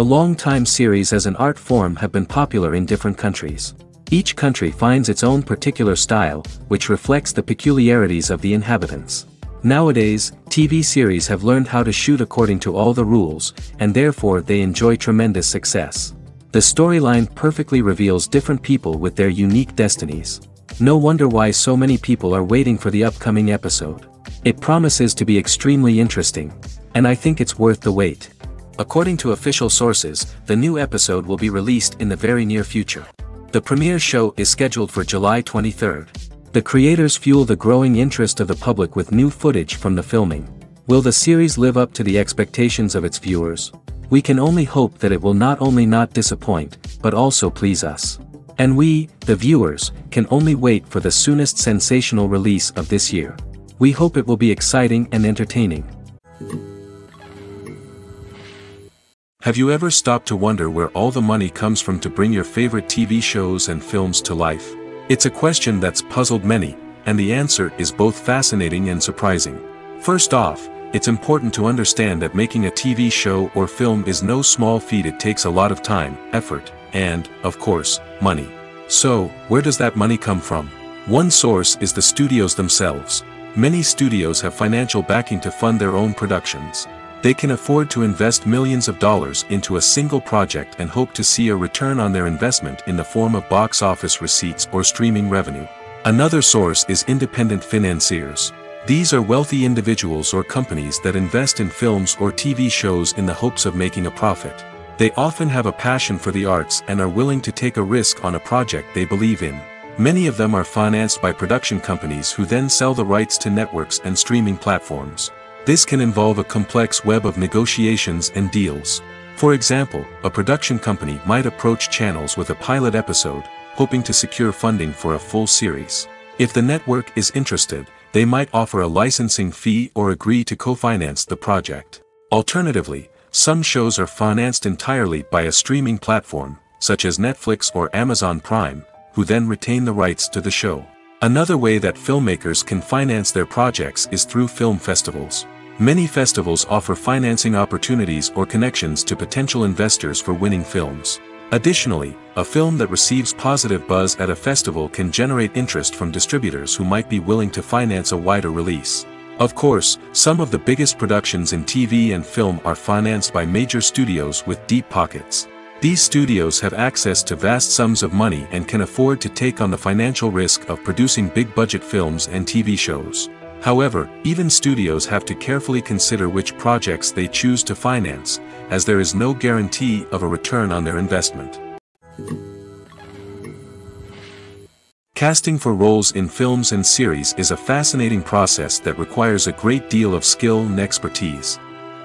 A long time series as an art form have been popular in different countries. Each country finds its own particular style, which reflects the peculiarities of the inhabitants. Nowadays, TV series have learned how to shoot according to all the rules, and therefore they enjoy tremendous success. The storyline perfectly reveals different people with their unique destinies. No wonder why so many people are waiting for the upcoming episode. It promises to be extremely interesting. And I think it's worth the wait. According to official sources, the new episode will be released in the very near future. The premiere show is scheduled for July 23rd. The creators fuel the growing interest of the public with new footage from the filming. Will the series live up to the expectations of its viewers? We can only hope that it will not only not disappoint, but also please us. And we, the viewers, can only wait for the soonest sensational release of this year. We hope it will be exciting and entertaining. Have you ever stopped to wonder where all the money comes from to bring your favorite TV shows and films to life? It's a question that's puzzled many, and the answer is both fascinating and surprising. First off, it's important to understand that making a TV show or film is no small feat it takes a lot of time, effort, and, of course, money. So, where does that money come from? One source is the studios themselves. Many studios have financial backing to fund their own productions. They can afford to invest millions of dollars into a single project and hope to see a return on their investment in the form of box office receipts or streaming revenue. Another source is independent financiers. These are wealthy individuals or companies that invest in films or TV shows in the hopes of making a profit. They often have a passion for the arts and are willing to take a risk on a project they believe in. Many of them are financed by production companies who then sell the rights to networks and streaming platforms. This can involve a complex web of negotiations and deals. For example, a production company might approach channels with a pilot episode, hoping to secure funding for a full series. If the network is interested, they might offer a licensing fee or agree to co-finance the project. Alternatively, some shows are financed entirely by a streaming platform, such as Netflix or Amazon Prime, who then retain the rights to the show. Another way that filmmakers can finance their projects is through film festivals. Many festivals offer financing opportunities or connections to potential investors for winning films. Additionally, a film that receives positive buzz at a festival can generate interest from distributors who might be willing to finance a wider release. Of course, some of the biggest productions in TV and film are financed by major studios with deep pockets. These studios have access to vast sums of money and can afford to take on the financial risk of producing big-budget films and TV shows. However, even studios have to carefully consider which projects they choose to finance, as there is no guarantee of a return on their investment. Casting for roles in films and series is a fascinating process that requires a great deal of skill and expertise.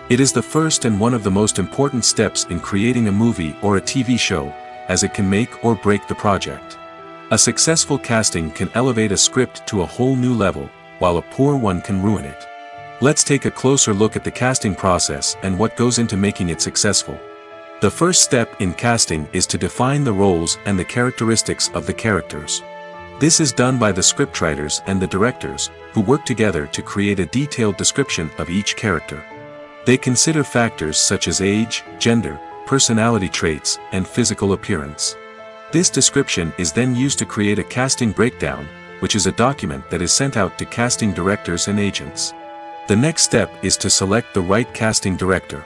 It is the first and one of the most important steps in creating a movie or a TV show, as it can make or break the project. A successful casting can elevate a script to a whole new level, while a poor one can ruin it. Let's take a closer look at the casting process and what goes into making it successful. The first step in casting is to define the roles and the characteristics of the characters. This is done by the scriptwriters and the directors, who work together to create a detailed description of each character. They consider factors such as age, gender, personality traits, and physical appearance. This description is then used to create a casting breakdown, which is a document that is sent out to casting directors and agents. The next step is to select the right casting director.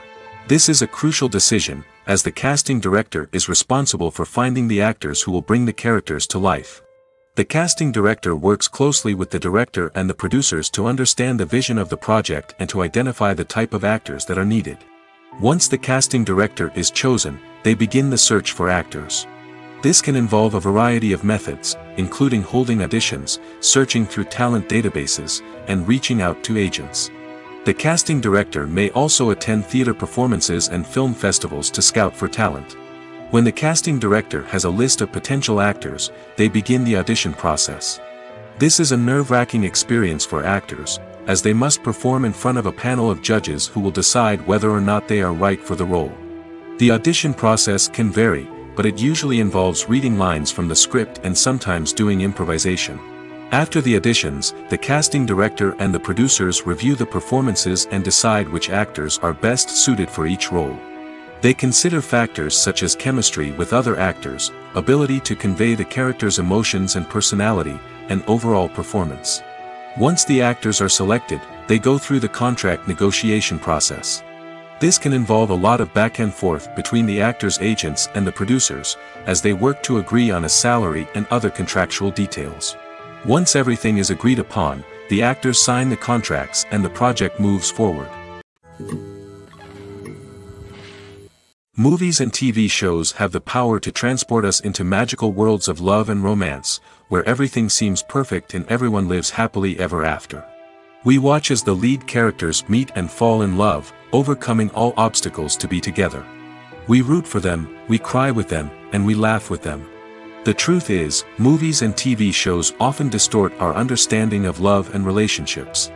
This is a crucial decision, as the casting director is responsible for finding the actors who will bring the characters to life. The casting director works closely with the director and the producers to understand the vision of the project and to identify the type of actors that are needed. Once the casting director is chosen, they begin the search for actors. This can involve a variety of methods, including holding auditions, searching through talent databases, and reaching out to agents. The casting director may also attend theater performances and film festivals to scout for talent. When the casting director has a list of potential actors, they begin the audition process. This is a nerve-wracking experience for actors, as they must perform in front of a panel of judges who will decide whether or not they are right for the role. The audition process can vary, but it usually involves reading lines from the script and sometimes doing improvisation. After the auditions, the casting director and the producers review the performances and decide which actors are best suited for each role. They consider factors such as chemistry with other actors, ability to convey the character's emotions and personality, and overall performance. Once the actors are selected, they go through the contract negotiation process. This can involve a lot of back and forth between the actors' agents and the producers, as they work to agree on a salary and other contractual details. Once everything is agreed upon, the actors sign the contracts and the project moves forward. Movies and TV shows have the power to transport us into magical worlds of love and romance, where everything seems perfect and everyone lives happily ever after. We watch as the lead characters meet and fall in love, overcoming all obstacles to be together. We root for them, we cry with them, and we laugh with them. The truth is, movies and TV shows often distort our understanding of love and relationships.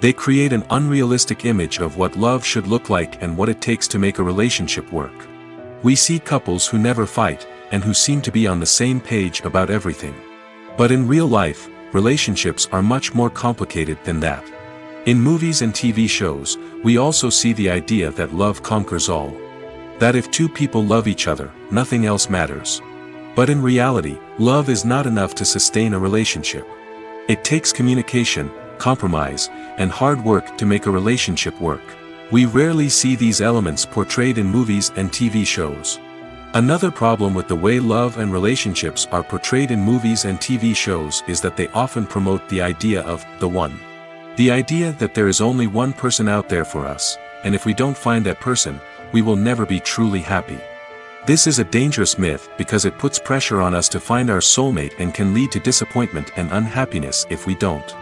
They create an unrealistic image of what love should look like and what it takes to make a relationship work. We see couples who never fight, and who seem to be on the same page about everything. But in real life, relationships are much more complicated than that. In movies and TV shows, we also see the idea that love conquers all. That if two people love each other, nothing else matters. But in reality, love is not enough to sustain a relationship. It takes communication, compromise, and hard work to make a relationship work. We rarely see these elements portrayed in movies and TV shows. Another problem with the way love and relationships are portrayed in movies and TV shows is that they often promote the idea of the one. The idea that there is only one person out there for us, and if we don't find that person, we will never be truly happy. This is a dangerous myth because it puts pressure on us to find our soulmate and can lead to disappointment and unhappiness if we don't.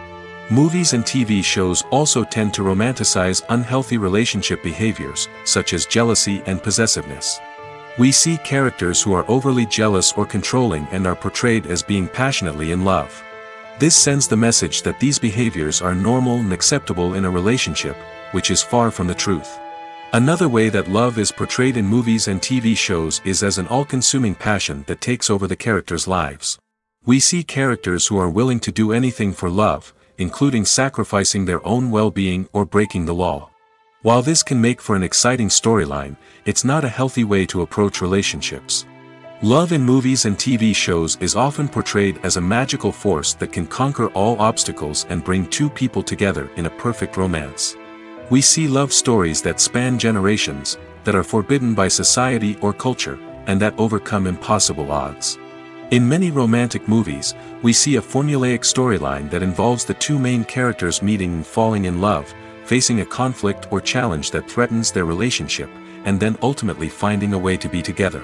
Movies and TV shows also tend to romanticize unhealthy relationship behaviors, such as jealousy and possessiveness. We see characters who are overly jealous or controlling and are portrayed as being passionately in love. This sends the message that these behaviors are normal and acceptable in a relationship, which is far from the truth. Another way that love is portrayed in movies and TV shows is as an all-consuming passion that takes over the characters' lives. We see characters who are willing to do anything for love, including sacrificing their own well-being or breaking the law. While this can make for an exciting storyline, it's not a healthy way to approach relationships. Love in movies and TV shows is often portrayed as a magical force that can conquer all obstacles and bring two people together in a perfect romance. We see love stories that span generations, that are forbidden by society or culture, and that overcome impossible odds. In many romantic movies, we see a formulaic storyline that involves the two main characters meeting and falling in love, facing a conflict or challenge that threatens their relationship, and then ultimately finding a way to be together.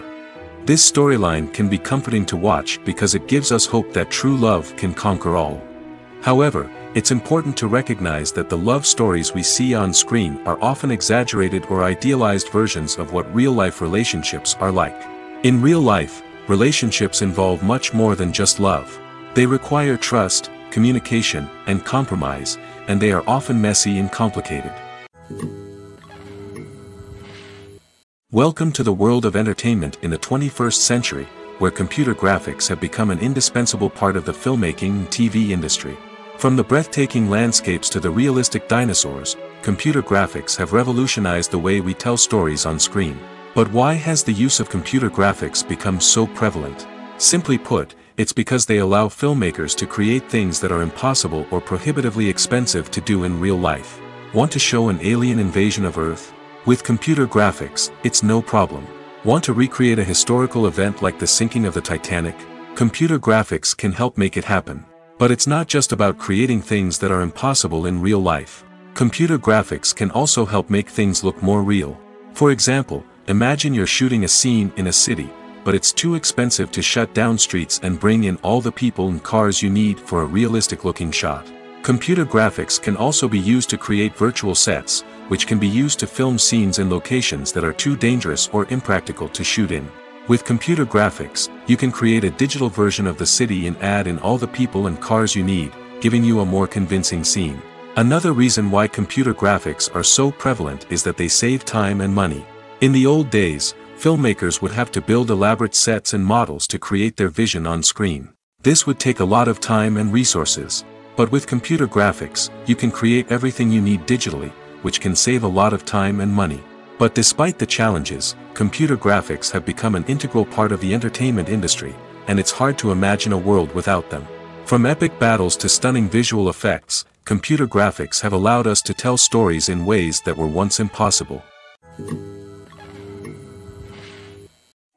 This storyline can be comforting to watch because it gives us hope that true love can conquer all. However, it's important to recognize that the love stories we see on screen are often exaggerated or idealized versions of what real-life relationships are like. In real life, relationships involve much more than just love. They require trust, communication, and compromise, and they are often messy and complicated. Welcome to the world of entertainment in the 21st century, where computer graphics have become an indispensable part of the filmmaking and TV industry. From the breathtaking landscapes to the realistic dinosaurs, computer graphics have revolutionized the way we tell stories on screen. But why has the use of computer graphics become so prevalent? Simply put, it's because they allow filmmakers to create things that are impossible or prohibitively expensive to do in real life. Want to show an alien invasion of Earth? With computer graphics, it's no problem. Want to recreate a historical event like the sinking of the Titanic? Computer graphics can help make it happen. But it's not just about creating things that are impossible in real life. Computer graphics can also help make things look more real. For example, imagine you're shooting a scene in a city, but it's too expensive to shut down streets and bring in all the people and cars you need for a realistic looking shot. Computer graphics can also be used to create virtual sets, which can be used to film scenes in locations that are too dangerous or impractical to shoot in. With computer graphics, you can create a digital version of the city and add in all the people and cars you need, giving you a more convincing scene. Another reason why computer graphics are so prevalent is that they save time and money. In the old days, filmmakers would have to build elaborate sets and models to create their vision on screen. This would take a lot of time and resources. But with computer graphics, you can create everything you need digitally, which can save a lot of time and money. But despite the challenges, computer graphics have become an integral part of the entertainment industry, and it's hard to imagine a world without them. From epic battles to stunning visual effects, computer graphics have allowed us to tell stories in ways that were once impossible.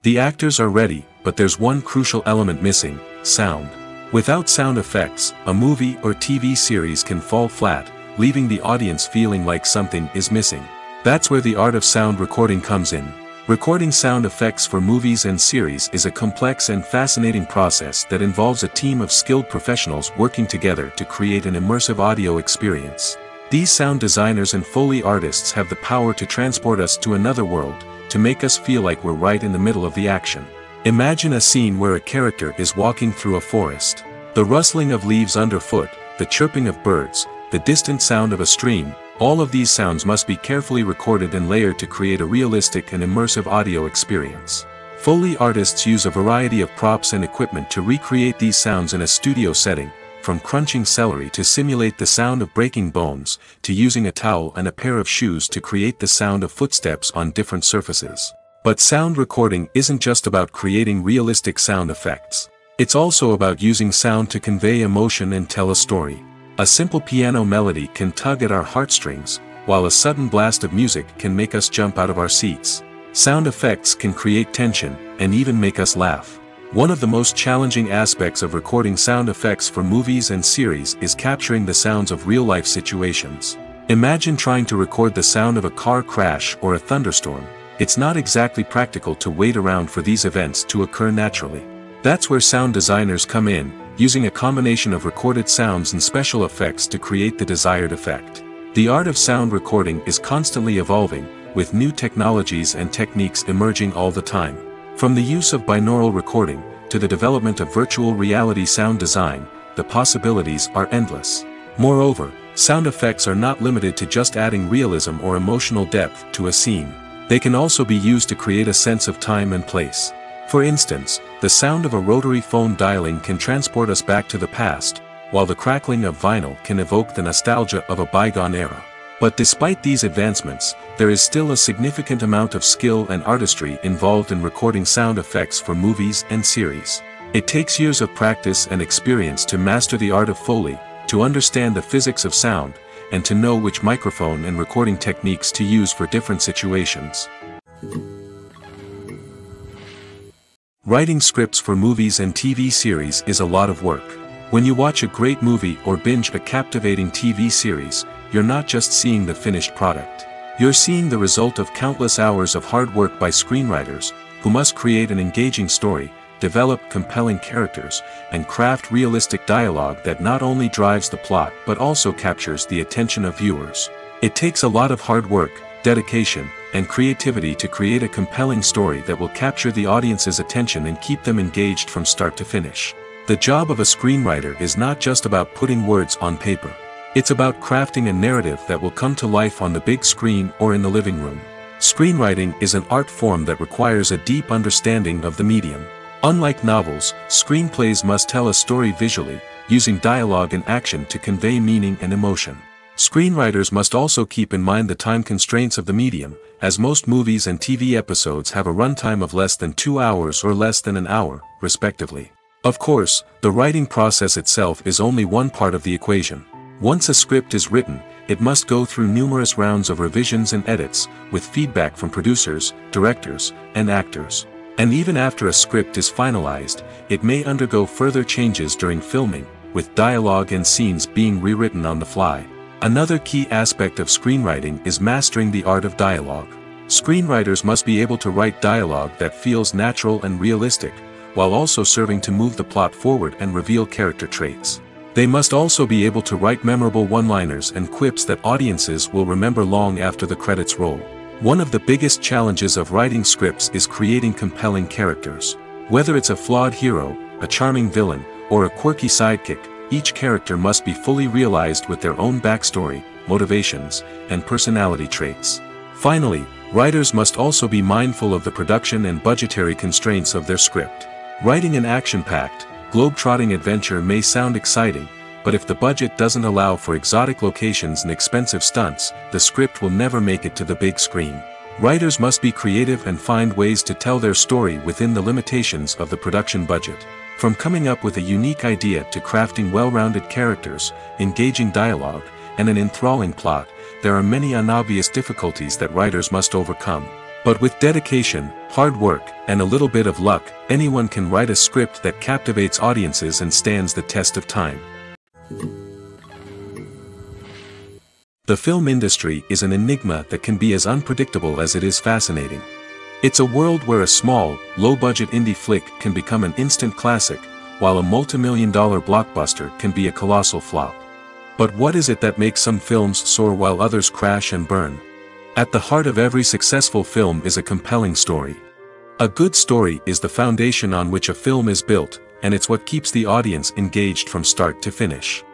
The actors are ready, but there's one crucial element missing, sound. Without sound effects, a movie or TV series can fall flat, leaving the audience feeling like something is missing. That's where the art of sound recording comes in. Recording sound effects for movies and series is a complex and fascinating process that involves a team of skilled professionals working together to create an immersive audio experience. These sound designers and Foley artists have the power to transport us to another world, to make us feel like we're right in the middle of the action. Imagine a scene where a character is walking through a forest. The rustling of leaves underfoot, the chirping of birds, the distant sound of a stream, all of these sounds must be carefully recorded and layered to create a realistic and immersive audio experience. Foley artists use a variety of props and equipment to recreate these sounds in a studio setting, from crunching celery to simulate the sound of breaking bones, to using a towel and a pair of shoes to create the sound of footsteps on different surfaces. But sound recording isn't just about creating realistic sound effects. It's also about using sound to convey emotion and tell a story. A simple piano melody can tug at our heartstrings, while a sudden blast of music can make us jump out of our seats. Sound effects can create tension, and even make us laugh. One of the most challenging aspects of recording sound effects for movies and series is capturing the sounds of real-life situations. Imagine trying to record the sound of a car crash or a thunderstorm. It's not exactly practical to wait around for these events to occur naturally. That's where sound designers come in, using a combination of recorded sounds and special effects to create the desired effect. The art of sound recording is constantly evolving, with new technologies and techniques emerging all the time. From the use of binaural recording, to the development of virtual reality sound design, the possibilities are endless. Moreover, sound effects are not limited to just adding realism or emotional depth to a scene. They can also be used to create a sense of time and place. For instance, the sound of a rotary phone dialing can transport us back to the past, while the crackling of vinyl can evoke the nostalgia of a bygone era. But despite these advancements, there is still a significant amount of skill and artistry involved in recording sound effects for movies and series. It takes years of practice and experience to master the art of Foley, to understand the physics of sound, and to know which microphone and recording techniques to use for different situations. Writing scripts for movies and TV series is a lot of work. When you watch a great movie or binge a captivating TV series, you're not just seeing the finished product. You're seeing the result of countless hours of hard work by screenwriters, who must create an engaging story, develop compelling characters, and craft realistic dialogue that not only drives the plot but also captures the attention of viewers. It takes a lot of hard work, dedication, and creativity to create a compelling story that will capture the audience's attention and keep them engaged from start to finish. The job of a screenwriter is not just about putting words on paper. It's about crafting a narrative that will come to life on the big screen or in the living room. Screenwriting is an art form that requires a deep understanding of the medium. Unlike novels, screenplays must tell a story visually, using dialogue and action to convey meaning and emotion. Screenwriters must also keep in mind the time constraints of the medium, as most movies and TV episodes have a runtime of less than two hours or less than an hour, respectively. Of course, the writing process itself is only one part of the equation. Once a script is written, it must go through numerous rounds of revisions and edits, with feedback from producers, directors, and actors. And even after a script is finalized, it may undergo further changes during filming, with dialogue and scenes being rewritten on the fly. Another key aspect of screenwriting is mastering the art of dialogue. Screenwriters must be able to write dialogue that feels natural and realistic, while also serving to move the plot forward and reveal character traits. They must also be able to write memorable one-liners and quips that audiences will remember long after the credits roll. One of the biggest challenges of writing scripts is creating compelling characters. Whether it's a flawed hero, a charming villain, or a quirky sidekick, each character must be fully realized with their own backstory, motivations, and personality traits. Finally, writers must also be mindful of the production and budgetary constraints of their script. Writing an action-packed, globe-trotting adventure may sound exciting, but if the budget doesn't allow for exotic locations and expensive stunts, the script will never make it to the big screen. Writers must be creative and find ways to tell their story within the limitations of the production budget. From coming up with a unique idea to crafting well-rounded characters, engaging dialogue, and an enthralling plot, there are many unobvious difficulties that writers must overcome. But with dedication, hard work, and a little bit of luck, anyone can write a script that captivates audiences and stands the test of time. The film industry is an enigma that can be as unpredictable as it is fascinating. It's a world where a small, low-budget indie flick can become an instant classic, while a multi-million dollar blockbuster can be a colossal flop. But what is it that makes some films soar while others crash and burn? At the heart of every successful film is a compelling story. A good story is the foundation on which a film is built, and it's what keeps the audience engaged from start to finish.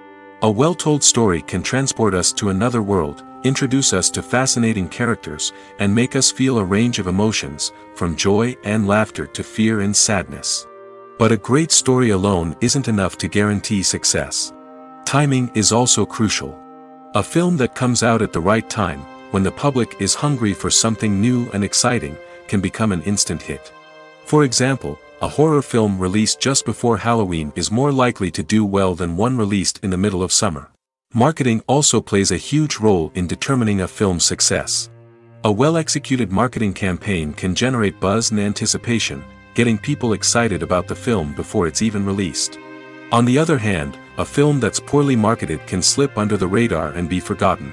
A well-told story can transport us to another world, introduce us to fascinating characters, and make us feel a range of emotions, from joy and laughter to fear and sadness. But a great story alone isn't enough to guarantee success. Timing is also crucial. A film that comes out at the right time, when the public is hungry for something new and exciting, can become an instant hit. For example, a horror film released just before Halloween is more likely to do well than one released in the middle of summer. Marketing also plays a huge role in determining a film's success. A well-executed marketing campaign can generate buzz and anticipation, getting people excited about the film before it's even released. On the other hand, a film that's poorly marketed can slip under the radar and be forgotten.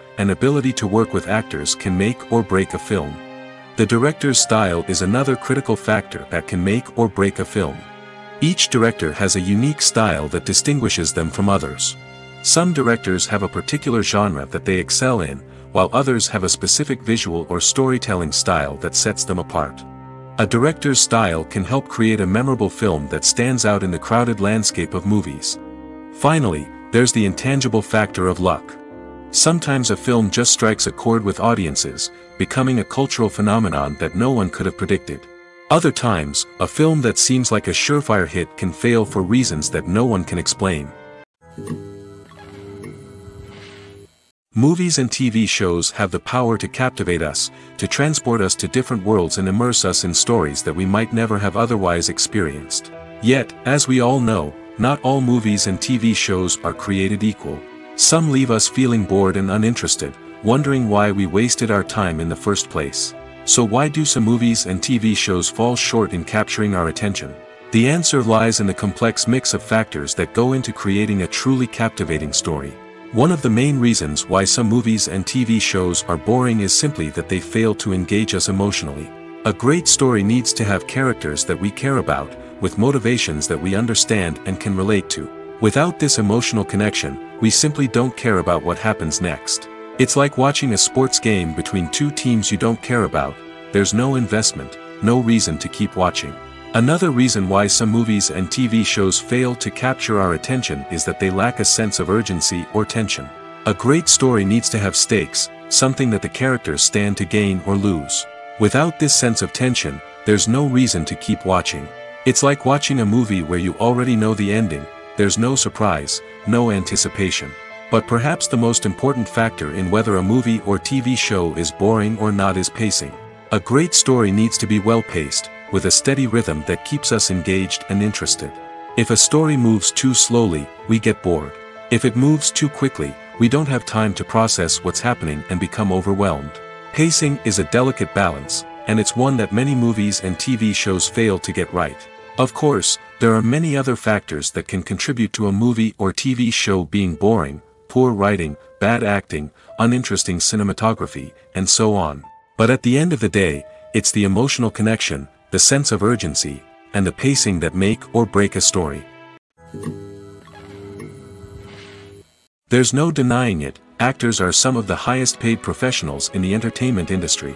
and ability to work with actors can make or break a film. The director's style is another critical factor that can make or break a film. Each director has a unique style that distinguishes them from others. Some directors have a particular genre that they excel in, while others have a specific visual or storytelling style that sets them apart. A director's style can help create a memorable film that stands out in the crowded landscape of movies. Finally, there's the intangible factor of luck. Sometimes a film just strikes a chord with audiences, becoming a cultural phenomenon that no one could have predicted. Other times, a film that seems like a surefire hit can fail for reasons that no one can explain. Movies and TV shows have the power to captivate us, to transport us to different worlds and immerse us in stories that we might never have otherwise experienced. Yet, as we all know, not all movies and TV shows are created equal. Some leave us feeling bored and uninterested, wondering why we wasted our time in the first place. So why do some movies and TV shows fall short in capturing our attention? The answer lies in the complex mix of factors that go into creating a truly captivating story. One of the main reasons why some movies and TV shows are boring is simply that they fail to engage us emotionally. A great story needs to have characters that we care about, with motivations that we understand and can relate to. Without this emotional connection, we simply don't care about what happens next. It's like watching a sports game between two teams you don't care about, there's no investment, no reason to keep watching. Another reason why some movies and TV shows fail to capture our attention is that they lack a sense of urgency or tension. A great story needs to have stakes, something that the characters stand to gain or lose. Without this sense of tension, there's no reason to keep watching. It's like watching a movie where you already know the ending, there's no surprise, no anticipation. But perhaps the most important factor in whether a movie or TV show is boring or not is pacing. A great story needs to be well paced, with a steady rhythm that keeps us engaged and interested. If a story moves too slowly, we get bored. If it moves too quickly, we don't have time to process what's happening and become overwhelmed. Pacing is a delicate balance, and it's one that many movies and TV shows fail to get right. Of course, there are many other factors that can contribute to a movie or TV show being boring, poor writing, bad acting, uninteresting cinematography, and so on. But at the end of the day, it's the emotional connection, the sense of urgency, and the pacing that make or break a story. There's no denying it, actors are some of the highest paid professionals in the entertainment industry.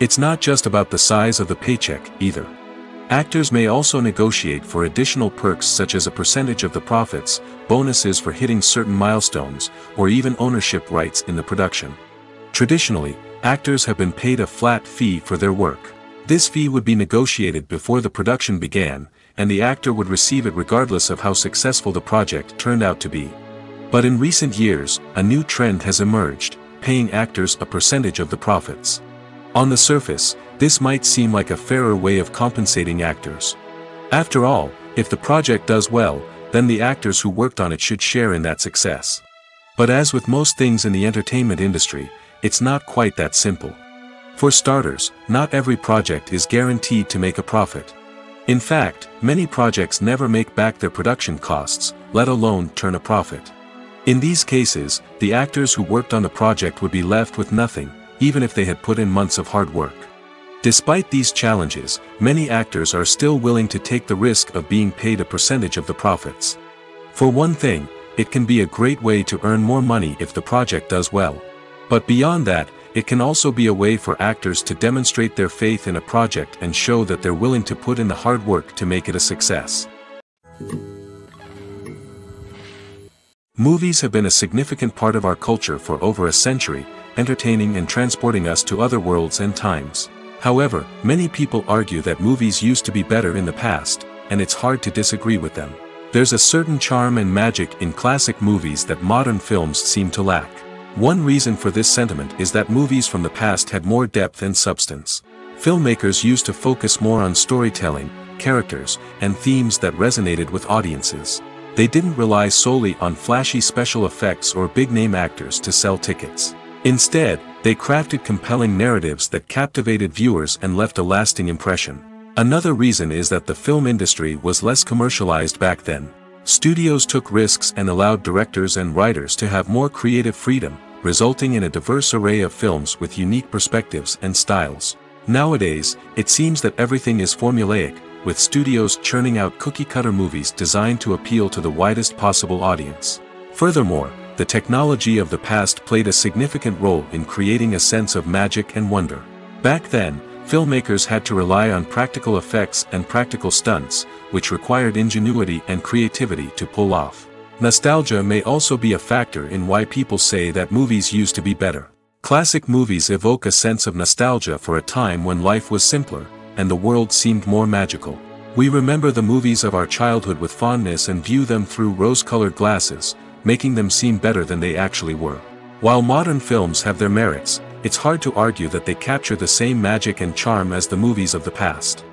It's not just about the size of the paycheck, either. Actors may also negotiate for additional perks such as a percentage of the profits, bonuses for hitting certain milestones, or even ownership rights in the production. Traditionally, actors have been paid a flat fee for their work. This fee would be negotiated before the production began, and the actor would receive it regardless of how successful the project turned out to be. But in recent years, a new trend has emerged, paying actors a percentage of the profits. On the surface, this might seem like a fairer way of compensating actors. After all, if the project does well, then the actors who worked on it should share in that success. But as with most things in the entertainment industry, it's not quite that simple. For starters, not every project is guaranteed to make a profit. In fact, many projects never make back their production costs, let alone turn a profit. In these cases, the actors who worked on the project would be left with nothing, even if they had put in months of hard work. Despite these challenges, many actors are still willing to take the risk of being paid a percentage of the profits. For one thing, it can be a great way to earn more money if the project does well. But beyond that, it can also be a way for actors to demonstrate their faith in a project and show that they're willing to put in the hard work to make it a success. Movies have been a significant part of our culture for over a century, entertaining and transporting us to other worlds and times. However, many people argue that movies used to be better in the past, and it's hard to disagree with them. There's a certain charm and magic in classic movies that modern films seem to lack. One reason for this sentiment is that movies from the past had more depth and substance. Filmmakers used to focus more on storytelling, characters, and themes that resonated with audiences. They didn't rely solely on flashy special effects or big-name actors to sell tickets. Instead, they crafted compelling narratives that captivated viewers and left a lasting impression. Another reason is that the film industry was less commercialized back then. Studios took risks and allowed directors and writers to have more creative freedom, resulting in a diverse array of films with unique perspectives and styles. Nowadays, it seems that everything is formulaic, with studios churning out cookie-cutter movies designed to appeal to the widest possible audience. Furthermore, the technology of the past played a significant role in creating a sense of magic and wonder. Back then, filmmakers had to rely on practical effects and practical stunts, which required ingenuity and creativity to pull off. Nostalgia may also be a factor in why people say that movies used to be better. Classic movies evoke a sense of nostalgia for a time when life was simpler, and the world seemed more magical. We remember the movies of our childhood with fondness and view them through rose-colored glasses, making them seem better than they actually were. While modern films have their merits, it's hard to argue that they capture the same magic and charm as the movies of the past.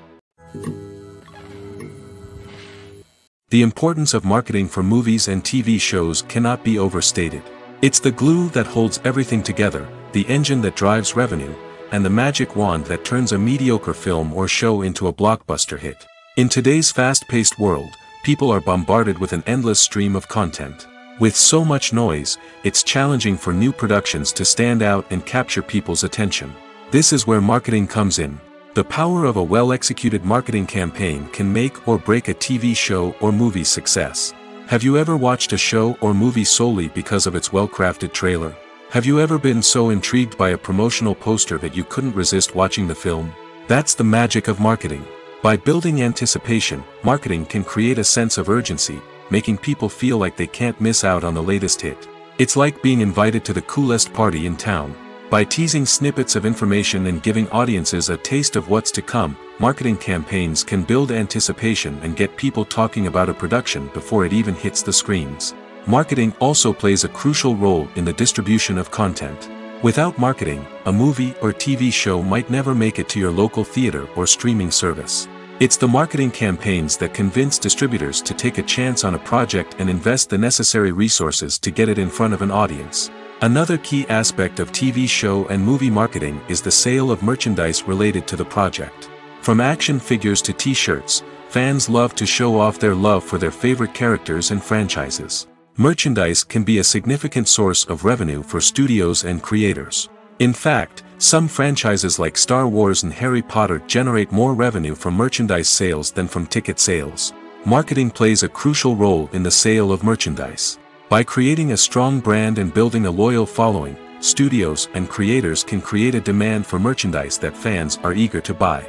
The importance of marketing for movies and TV shows cannot be overstated. It's the glue that holds everything together, the engine that drives revenue, and the magic wand that turns a mediocre film or show into a blockbuster hit. In today's fast-paced world, people are bombarded with an endless stream of content. With so much noise, it's challenging for new productions to stand out and capture people's attention. This is where marketing comes in. The power of a well-executed marketing campaign can make or break a TV show or movie's success. Have you ever watched a show or movie solely because of its well-crafted trailer? Have you ever been so intrigued by a promotional poster that you couldn't resist watching the film? That's the magic of marketing. By building anticipation, marketing can create a sense of urgency, making people feel like they can't miss out on the latest hit. It's like being invited to the coolest party in town. By teasing snippets of information and giving audiences a taste of what's to come, marketing campaigns can build anticipation and get people talking about a production before it even hits the screens. Marketing also plays a crucial role in the distribution of content. Without marketing, a movie or TV show might never make it to your local theater or streaming service. It's the marketing campaigns that convince distributors to take a chance on a project and invest the necessary resources to get it in front of an audience. Another key aspect of TV show and movie marketing is the sale of merchandise related to the project. From action figures to t-shirts, fans love to show off their love for their favorite characters and franchises. Merchandise can be a significant source of revenue for studios and creators. In fact, some franchises like Star Wars and Harry Potter generate more revenue from merchandise sales than from ticket sales. Marketing plays a crucial role in the sale of merchandise. By creating a strong brand and building a loyal following, studios and creators can create a demand for merchandise that fans are eager to buy.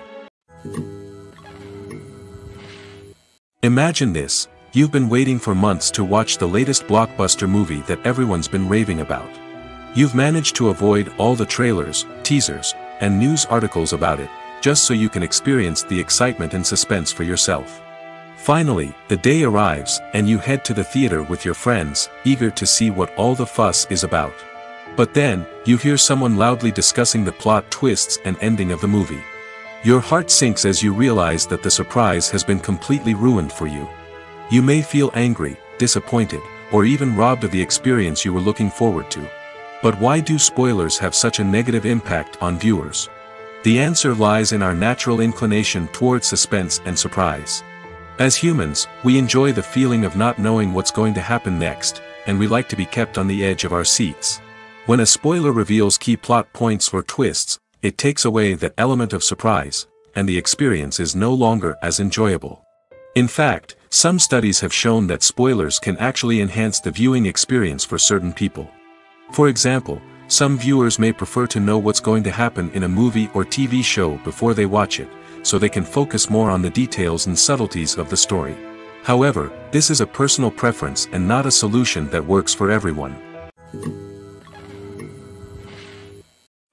Imagine this, you've been waiting for months to watch the latest blockbuster movie that everyone's been raving about. You've managed to avoid all the trailers, teasers, and news articles about it, just so you can experience the excitement and suspense for yourself. Finally, the day arrives, and you head to the theater with your friends, eager to see what all the fuss is about. But then, you hear someone loudly discussing the plot twists and ending of the movie. Your heart sinks as you realize that the surprise has been completely ruined for you. You may feel angry, disappointed, or even robbed of the experience you were looking forward to. But why do spoilers have such a negative impact on viewers? The answer lies in our natural inclination towards suspense and surprise. As humans, we enjoy the feeling of not knowing what's going to happen next, and we like to be kept on the edge of our seats. When a spoiler reveals key plot points or twists, it takes away that element of surprise, and the experience is no longer as enjoyable. In fact, some studies have shown that spoilers can actually enhance the viewing experience for certain people. For example, some viewers may prefer to know what's going to happen in a movie or TV show before they watch it, so they can focus more on the details and subtleties of the story. However, this is a personal preference and not a solution that works for everyone.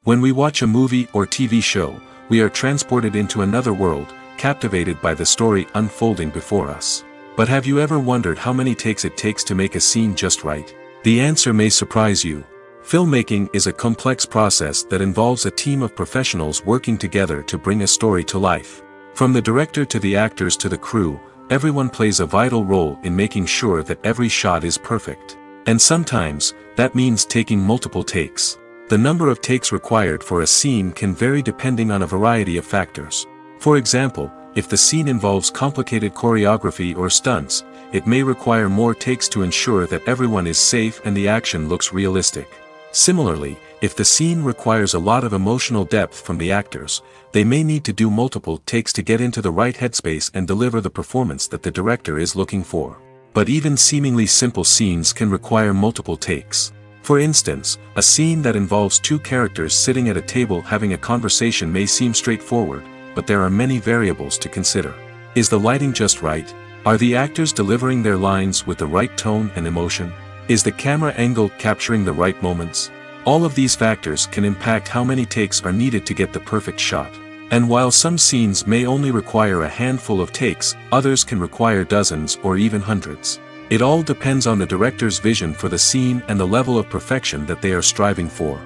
When we watch a movie or TV show, we are transported into another world, captivated by the story unfolding before us. But have you ever wondered how many takes it takes to make a scene just right? The answer may surprise you, Filmmaking is a complex process that involves a team of professionals working together to bring a story to life. From the director to the actors to the crew, everyone plays a vital role in making sure that every shot is perfect. And sometimes, that means taking multiple takes. The number of takes required for a scene can vary depending on a variety of factors. For example, if the scene involves complicated choreography or stunts, it may require more takes to ensure that everyone is safe and the action looks realistic. Similarly, if the scene requires a lot of emotional depth from the actors, they may need to do multiple takes to get into the right headspace and deliver the performance that the director is looking for. But even seemingly simple scenes can require multiple takes. For instance, a scene that involves two characters sitting at a table having a conversation may seem straightforward, but there are many variables to consider. Is the lighting just right? Are the actors delivering their lines with the right tone and emotion? Is the camera angle capturing the right moments? All of these factors can impact how many takes are needed to get the perfect shot. And while some scenes may only require a handful of takes, others can require dozens or even hundreds. It all depends on the director's vision for the scene and the level of perfection that they are striving for.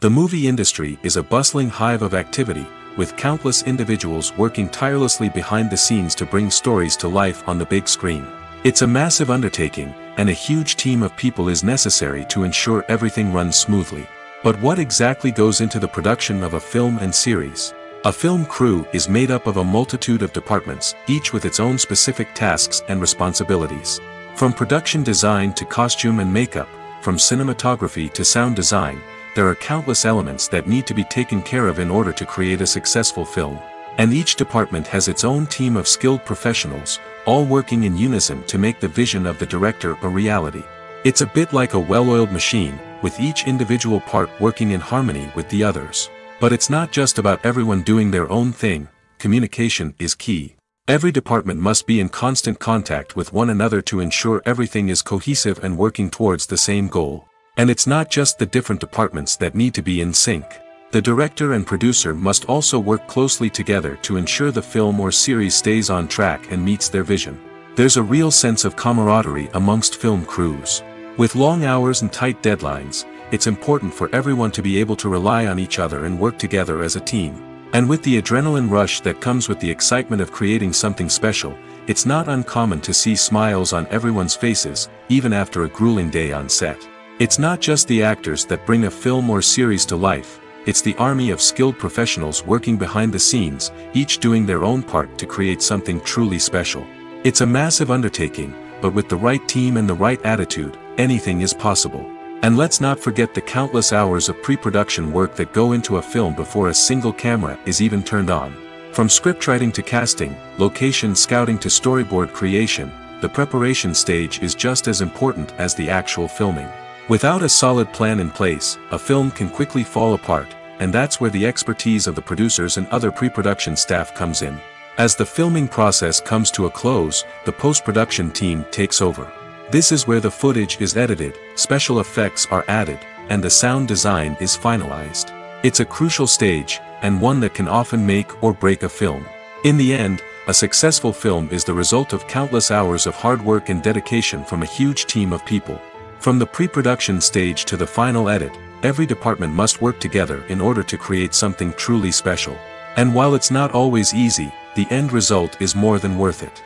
The movie industry is a bustling hive of activity, with countless individuals working tirelessly behind the scenes to bring stories to life on the big screen. It's a massive undertaking, and a huge team of people is necessary to ensure everything runs smoothly. But what exactly goes into the production of a film and series? A film crew is made up of a multitude of departments, each with its own specific tasks and responsibilities. From production design to costume and makeup, from cinematography to sound design, there are countless elements that need to be taken care of in order to create a successful film. And each department has its own team of skilled professionals, all working in unison to make the vision of the director a reality. It's a bit like a well-oiled machine, with each individual part working in harmony with the others. But it's not just about everyone doing their own thing, communication is key. Every department must be in constant contact with one another to ensure everything is cohesive and working towards the same goal. And it's not just the different departments that need to be in sync. The director and producer must also work closely together to ensure the film or series stays on track and meets their vision. There's a real sense of camaraderie amongst film crews. With long hours and tight deadlines, it's important for everyone to be able to rely on each other and work together as a team. And with the adrenaline rush that comes with the excitement of creating something special, it's not uncommon to see smiles on everyone's faces, even after a grueling day on set. It's not just the actors that bring a film or series to life, it's the army of skilled professionals working behind the scenes, each doing their own part to create something truly special. It's a massive undertaking, but with the right team and the right attitude, anything is possible. And let's not forget the countless hours of pre-production work that go into a film before a single camera is even turned on. From scriptwriting to casting, location scouting to storyboard creation, the preparation stage is just as important as the actual filming. Without a solid plan in place, a film can quickly fall apart, and that's where the expertise of the producers and other pre-production staff comes in. As the filming process comes to a close, the post-production team takes over. This is where the footage is edited, special effects are added, and the sound design is finalized. It's a crucial stage, and one that can often make or break a film. In the end, a successful film is the result of countless hours of hard work and dedication from a huge team of people. From the pre-production stage to the final edit, every department must work together in order to create something truly special. And while it's not always easy, the end result is more than worth it.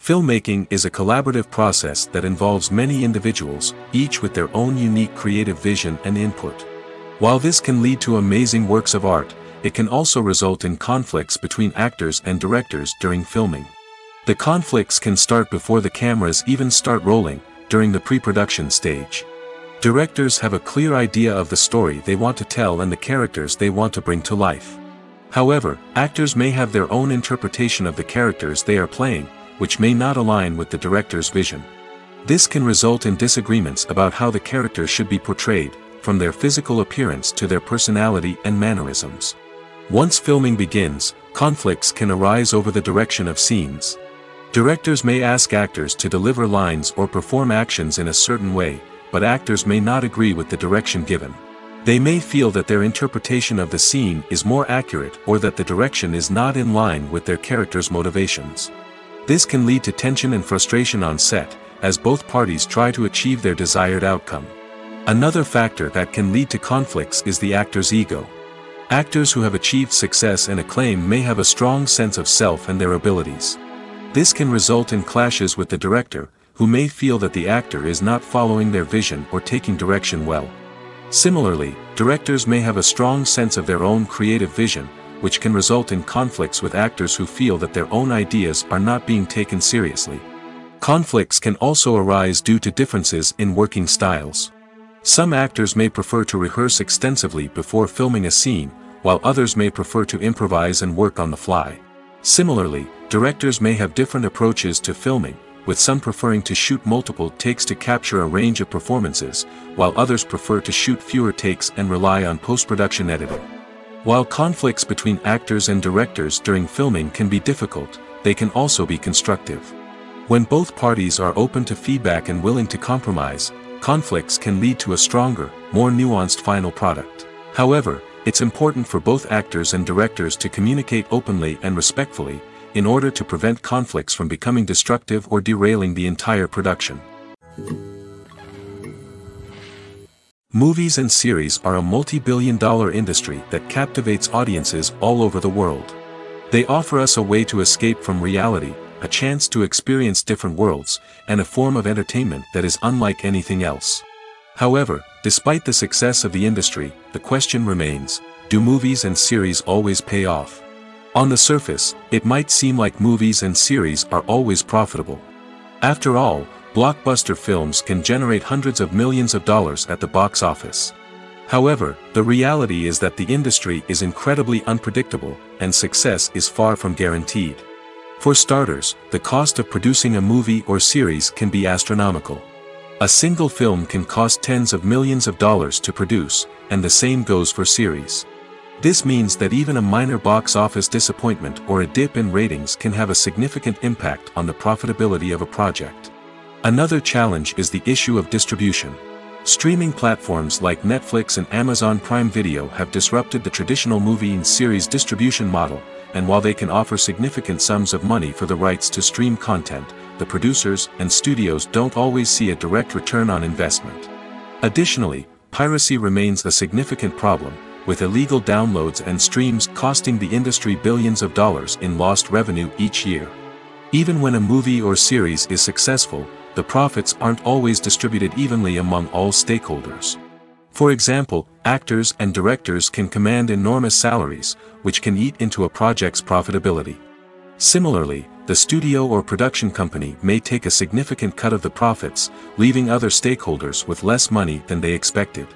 Filmmaking is a collaborative process that involves many individuals, each with their own unique creative vision and input. While this can lead to amazing works of art, it can also result in conflicts between actors and directors during filming. The conflicts can start before the cameras even start rolling, during the pre-production stage. Directors have a clear idea of the story they want to tell and the characters they want to bring to life. However, actors may have their own interpretation of the characters they are playing, which may not align with the director's vision. This can result in disagreements about how the character should be portrayed, from their physical appearance to their personality and mannerisms. Once filming begins, conflicts can arise over the direction of scenes. Directors may ask actors to deliver lines or perform actions in a certain way, but actors may not agree with the direction given. They may feel that their interpretation of the scene is more accurate or that the direction is not in line with their character's motivations. This can lead to tension and frustration on set, as both parties try to achieve their desired outcome. Another factor that can lead to conflicts is the actor's ego. Actors who have achieved success and acclaim may have a strong sense of self and their abilities. This can result in clashes with the director, who may feel that the actor is not following their vision or taking direction well. Similarly, directors may have a strong sense of their own creative vision, which can result in conflicts with actors who feel that their own ideas are not being taken seriously. Conflicts can also arise due to differences in working styles. Some actors may prefer to rehearse extensively before filming a scene, while others may prefer to improvise and work on the fly. Similarly, directors may have different approaches to filming, with some preferring to shoot multiple takes to capture a range of performances, while others prefer to shoot fewer takes and rely on post-production editing. While conflicts between actors and directors during filming can be difficult, they can also be constructive. When both parties are open to feedback and willing to compromise, conflicts can lead to a stronger, more nuanced final product. However, it's important for both actors and directors to communicate openly and respectfully, in order to prevent conflicts from becoming destructive or derailing the entire production. Movies and series are a multi-billion dollar industry that captivates audiences all over the world. They offer us a way to escape from reality, a chance to experience different worlds, and a form of entertainment that is unlike anything else. However, despite the success of the industry, the question remains, do movies and series always pay off? On the surface, it might seem like movies and series are always profitable. After all, blockbuster films can generate hundreds of millions of dollars at the box office. However, the reality is that the industry is incredibly unpredictable, and success is far from guaranteed. For starters, the cost of producing a movie or series can be astronomical. A single film can cost tens of millions of dollars to produce, and the same goes for series. This means that even a minor box office disappointment or a dip in ratings can have a significant impact on the profitability of a project. Another challenge is the issue of distribution. Streaming platforms like Netflix and Amazon Prime Video have disrupted the traditional movie and series distribution model, and while they can offer significant sums of money for the rights to stream content, the producers and studios don't always see a direct return on investment. Additionally, piracy remains a significant problem, with illegal downloads and streams costing the industry billions of dollars in lost revenue each year. Even when a movie or series is successful, the profits aren't always distributed evenly among all stakeholders. For example, actors and directors can command enormous salaries, which can eat into a project's profitability. Similarly, the studio or production company may take a significant cut of the profits, leaving other stakeholders with less money than they expected.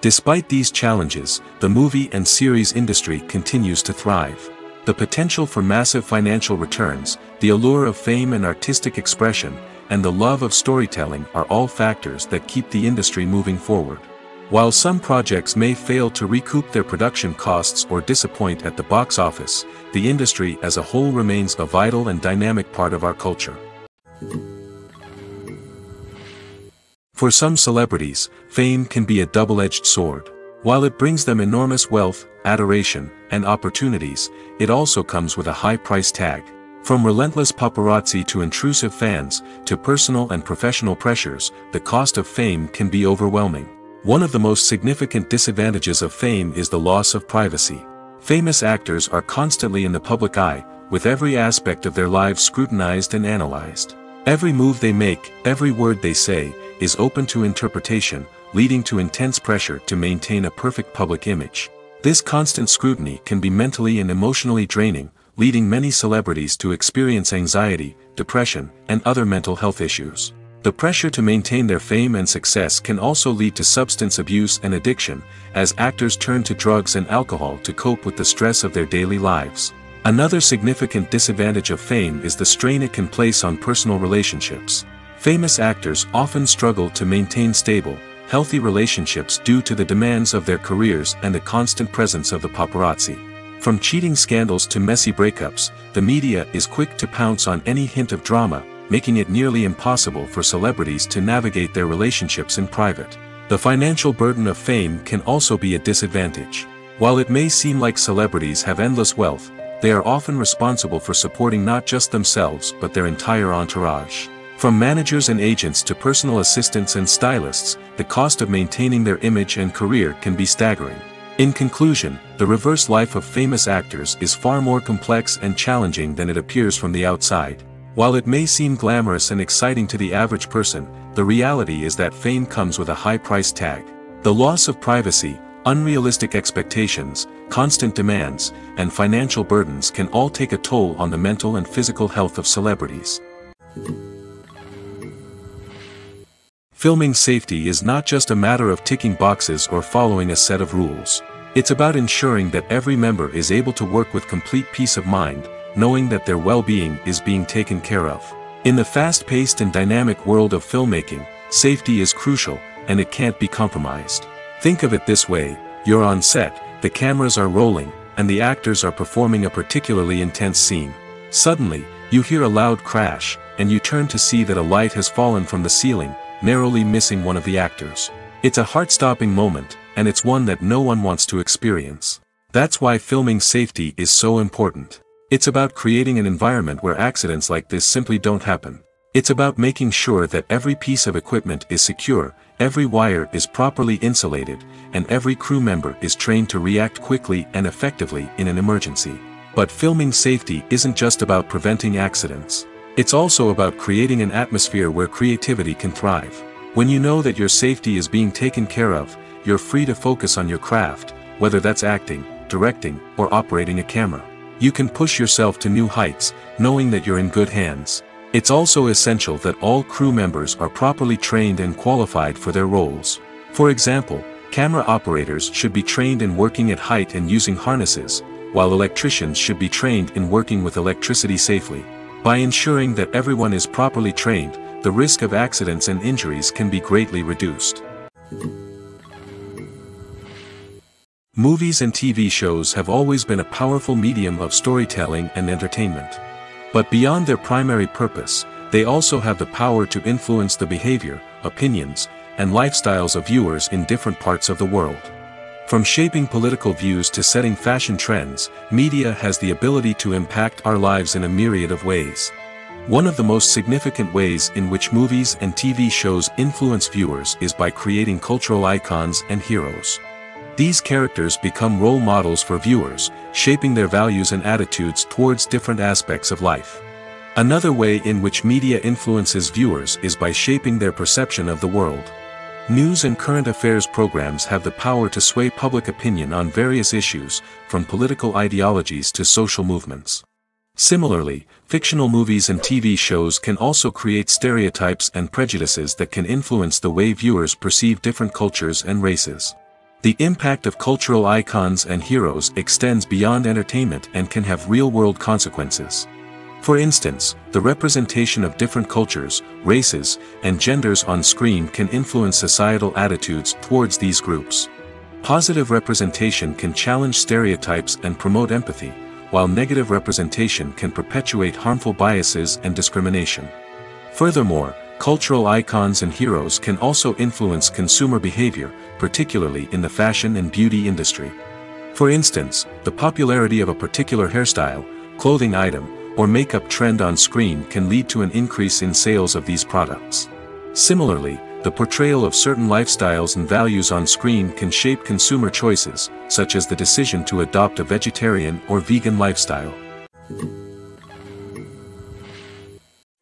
Despite these challenges, the movie and series industry continues to thrive. The potential for massive financial returns, the allure of fame and artistic expression, and the love of storytelling are all factors that keep the industry moving forward. While some projects may fail to recoup their production costs or disappoint at the box office, the industry as a whole remains a vital and dynamic part of our culture. For some celebrities, fame can be a double-edged sword. While it brings them enormous wealth, adoration, and opportunities, it also comes with a high price tag. From relentless paparazzi to intrusive fans, to personal and professional pressures, the cost of fame can be overwhelming. One of the most significant disadvantages of fame is the loss of privacy. Famous actors are constantly in the public eye, with every aspect of their lives scrutinized and analyzed. Every move they make, every word they say, is open to interpretation, leading to intense pressure to maintain a perfect public image. This constant scrutiny can be mentally and emotionally draining, leading many celebrities to experience anxiety, depression, and other mental health issues. The pressure to maintain their fame and success can also lead to substance abuse and addiction, as actors turn to drugs and alcohol to cope with the stress of their daily lives. Another significant disadvantage of fame is the strain it can place on personal relationships. Famous actors often struggle to maintain stable, healthy relationships due to the demands of their careers and the constant presence of the paparazzi. From cheating scandals to messy breakups, the media is quick to pounce on any hint of drama, making it nearly impossible for celebrities to navigate their relationships in private. The financial burden of fame can also be a disadvantage. While it may seem like celebrities have endless wealth, they are often responsible for supporting not just themselves but their entire entourage. From managers and agents to personal assistants and stylists, the cost of maintaining their image and career can be staggering. In conclusion, the reverse life of famous actors is far more complex and challenging than it appears from the outside. While it may seem glamorous and exciting to the average person, the reality is that fame comes with a high price tag. The loss of privacy, unrealistic expectations, constant demands, and financial burdens can all take a toll on the mental and physical health of celebrities. Filming safety is not just a matter of ticking boxes or following a set of rules. It's about ensuring that every member is able to work with complete peace of mind, knowing that their well-being is being taken care of. In the fast-paced and dynamic world of filmmaking, safety is crucial, and it can't be compromised. Think of it this way, you're on set, the cameras are rolling, and the actors are performing a particularly intense scene. Suddenly, you hear a loud crash, and you turn to see that a light has fallen from the ceiling, narrowly missing one of the actors. It's a heart-stopping moment, and it's one that no one wants to experience. That's why filming safety is so important. It's about creating an environment where accidents like this simply don't happen. It's about making sure that every piece of equipment is secure, every wire is properly insulated, and every crew member is trained to react quickly and effectively in an emergency. But filming safety isn't just about preventing accidents. It's also about creating an atmosphere where creativity can thrive. When you know that your safety is being taken care of, you're free to focus on your craft, whether that's acting, directing, or operating a camera. You can push yourself to new heights, knowing that you're in good hands. It's also essential that all crew members are properly trained and qualified for their roles. For example, camera operators should be trained in working at height and using harnesses, while electricians should be trained in working with electricity safely. By ensuring that everyone is properly trained, the risk of accidents and injuries can be greatly reduced. Movies and TV shows have always been a powerful medium of storytelling and entertainment. But beyond their primary purpose, they also have the power to influence the behavior, opinions, and lifestyles of viewers in different parts of the world. From shaping political views to setting fashion trends, media has the ability to impact our lives in a myriad of ways. One of the most significant ways in which movies and TV shows influence viewers is by creating cultural icons and heroes. These characters become role models for viewers, shaping their values and attitudes towards different aspects of life. Another way in which media influences viewers is by shaping their perception of the world. News and current affairs programs have the power to sway public opinion on various issues, from political ideologies to social movements. Similarly, fictional movies and TV shows can also create stereotypes and prejudices that can influence the way viewers perceive different cultures and races. The impact of cultural icons and heroes extends beyond entertainment and can have real-world consequences. For instance, the representation of different cultures, races, and genders on screen can influence societal attitudes towards these groups. Positive representation can challenge stereotypes and promote empathy, while negative representation can perpetuate harmful biases and discrimination. Furthermore, cultural icons and heroes can also influence consumer behavior, particularly in the fashion and beauty industry. For instance, the popularity of a particular hairstyle, clothing item, or makeup trend on screen can lead to an increase in sales of these products. Similarly, the portrayal of certain lifestyles and values on screen can shape consumer choices, such as the decision to adopt a vegetarian or vegan lifestyle.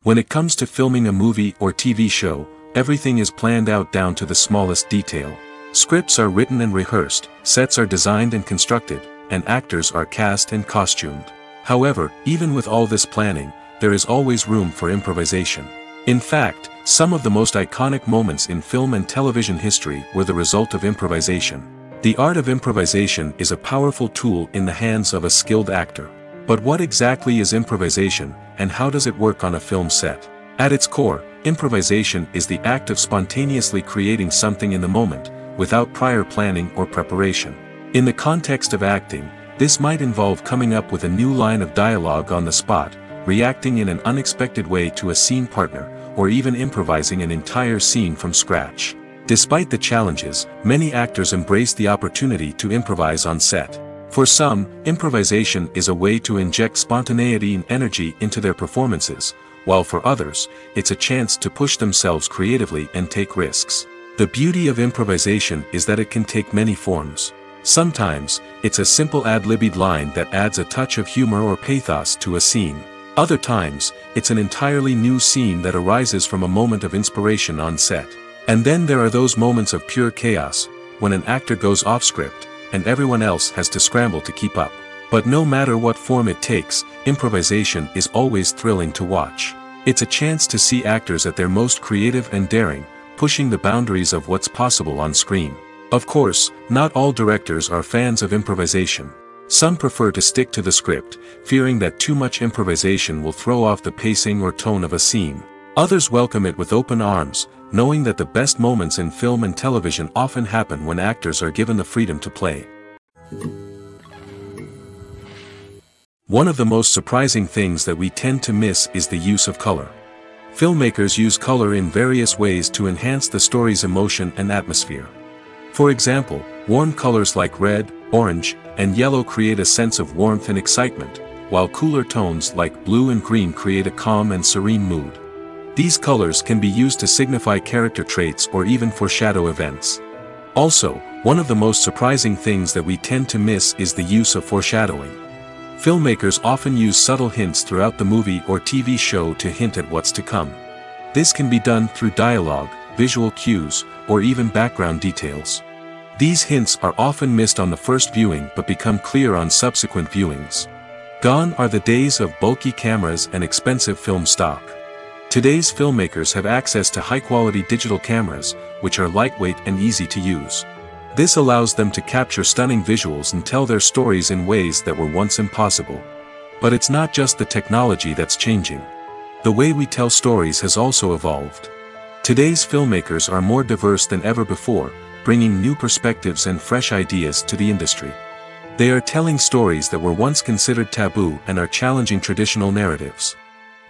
When it comes to filming a movie or TV show, everything is planned out down to the smallest detail. Scripts are written and rehearsed, sets are designed and constructed, and actors are cast and costumed. However, even with all this planning, there is always room for improvisation. In fact, some of the most iconic moments in film and television history were the result of improvisation. The art of improvisation is a powerful tool in the hands of a skilled actor. But what exactly is improvisation, and how does it work on a film set? At its core, improvisation is the act of spontaneously creating something in the moment, without prior planning or preparation. In the context of acting, this might involve coming up with a new line of dialogue on the spot, reacting in an unexpected way to a scene partner, or even improvising an entire scene from scratch. Despite the challenges, many actors embrace the opportunity to improvise on set. For some, improvisation is a way to inject spontaneity and energy into their performances, while for others, it's a chance to push themselves creatively and take risks. The beauty of improvisation is that it can take many forms. Sometimes, it's a simple ad-libbed line that adds a touch of humor or pathos to a scene. Other times, it's an entirely new scene that arises from a moment of inspiration on set. And then there are those moments of pure chaos, when an actor goes off script, and everyone else has to scramble to keep up. But no matter what form it takes, improvisation is always thrilling to watch. It's a chance to see actors at their most creative and daring, pushing the boundaries of what's possible on screen. Of course, not all directors are fans of improvisation. Some prefer to stick to the script, fearing that too much improvisation will throw off the pacing or tone of a scene. Others welcome it with open arms, knowing that the best moments in film and television often happen when actors are given the freedom to play. One of the most surprising things that we tend to miss is the use of color. Filmmakers use color in various ways to enhance the story's emotion and atmosphere. For example, warm colors like red, orange, and yellow create a sense of warmth and excitement, while cooler tones like blue and green create a calm and serene mood. These colors can be used to signify character traits or even foreshadow events. Also, one of the most surprising things that we tend to miss is the use of foreshadowing. Filmmakers often use subtle hints throughout the movie or TV show to hint at what's to come. This can be done through dialogue, visual cues, or even background details. These hints are often missed on the first viewing but become clear on subsequent viewings. Gone are the days of bulky cameras and expensive film stock. Today's filmmakers have access to high-quality digital cameras, which are lightweight and easy to use. This allows them to capture stunning visuals and tell their stories in ways that were once impossible. But it's not just the technology that's changing. The way we tell stories has also evolved. Today's filmmakers are more diverse than ever before, bringing new perspectives and fresh ideas to the industry. They are telling stories that were once considered taboo and are challenging traditional narratives.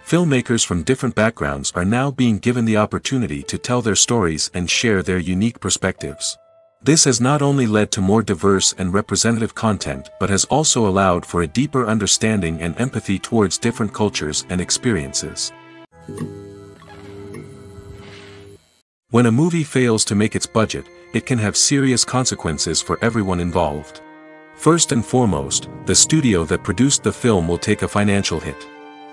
Filmmakers from different backgrounds are now being given the opportunity to tell their stories and share their unique perspectives. This has not only led to more diverse and representative content but has also allowed for a deeper understanding and empathy towards different cultures and experiences. When a movie fails to make its budget, it can have serious consequences for everyone involved. First and foremost, the studio that produced the film will take a financial hit.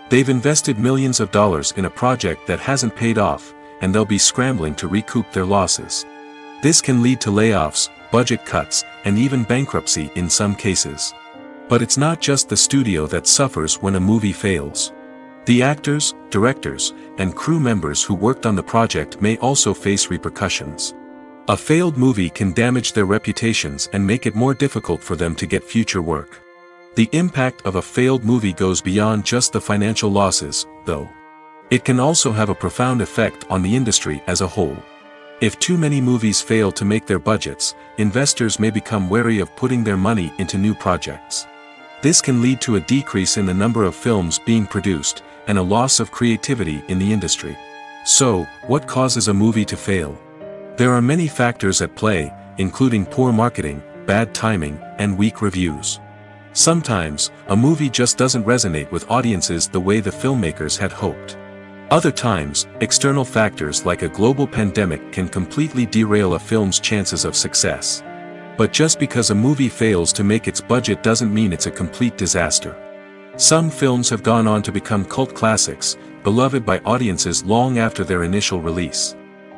They've invested millions of dollars in a project that hasn't paid off, and they'll be scrambling to recoup their losses. This can lead to layoffs, budget cuts, and even bankruptcy in some cases. But it's not just the studio that suffers when a movie fails. The actors, directors, and crew members who worked on the project may also face repercussions. A failed movie can damage their reputations and make it more difficult for them to get future work. The impact of a failed movie goes beyond just the financial losses, though. It can also have a profound effect on the industry as a whole. If too many movies fail to make their budgets, investors may become wary of putting their money into new projects. This can lead to a decrease in the number of films being produced, and a loss of creativity in the industry. So, what causes a movie to fail? There are many factors at play, including poor marketing, bad timing, and weak reviews. Sometimes, a movie just doesn't resonate with audiences the way the filmmakers had hoped. Other times, external factors like a global pandemic can completely derail a film's chances of success. But just because a movie fails to make its budget doesn't mean it's a complete disaster. Some films have gone on to become cult classics, beloved by audiences long after their initial release.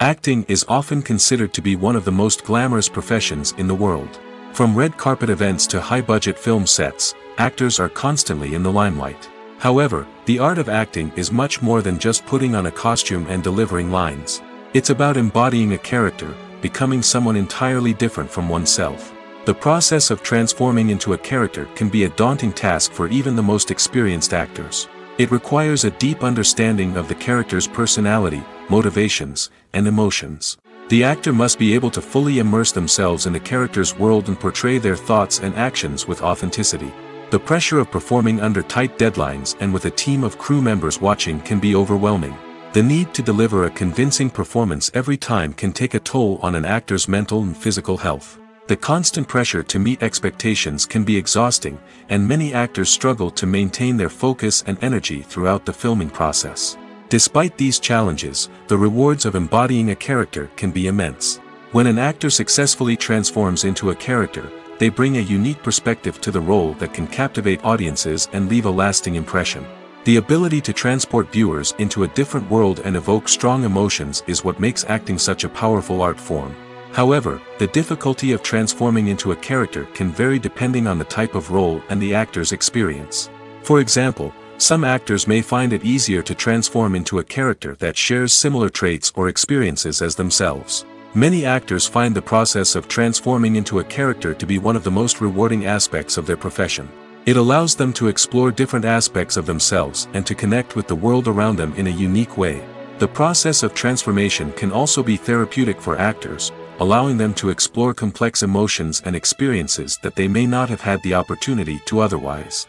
Acting is often considered to be one of the most glamorous professions in the world. From red carpet events to high-budget film sets, actors are constantly in the limelight. However, the art of acting is much more than just putting on a costume and delivering lines. It's about embodying a character, becoming someone entirely different from oneself. The process of transforming into a character can be a daunting task for even the most experienced actors. It requires a deep understanding of the character's personality, motivations, and emotions. The actor must be able to fully immerse themselves in the character's world and portray their thoughts and actions with authenticity. The pressure of performing under tight deadlines and with a team of crew members watching can be overwhelming. The need to deliver a convincing performance every time can take a toll on an actor's mental and physical health. The constant pressure to meet expectations can be exhausting, and many actors struggle to maintain their focus and energy throughout the filming process. Despite these challenges, the rewards of embodying a character can be immense. When an actor successfully transforms into a character, they bring a unique perspective to the role that can captivate audiences and leave a lasting impression. The ability to transport viewers into a different world and evoke strong emotions is what makes acting such a powerful art form. However, the difficulty of transforming into a character can vary depending on the type of role and the actor's experience. For example, some actors may find it easier to transform into a character that shares similar traits or experiences as themselves. Many actors find the process of transforming into a character to be one of the most rewarding aspects of their profession. It allows them to explore different aspects of themselves and to connect with the world around them in a unique way. The process of transformation can also be therapeutic for actors, allowing them to explore complex emotions and experiences that they may not have had the opportunity to otherwise.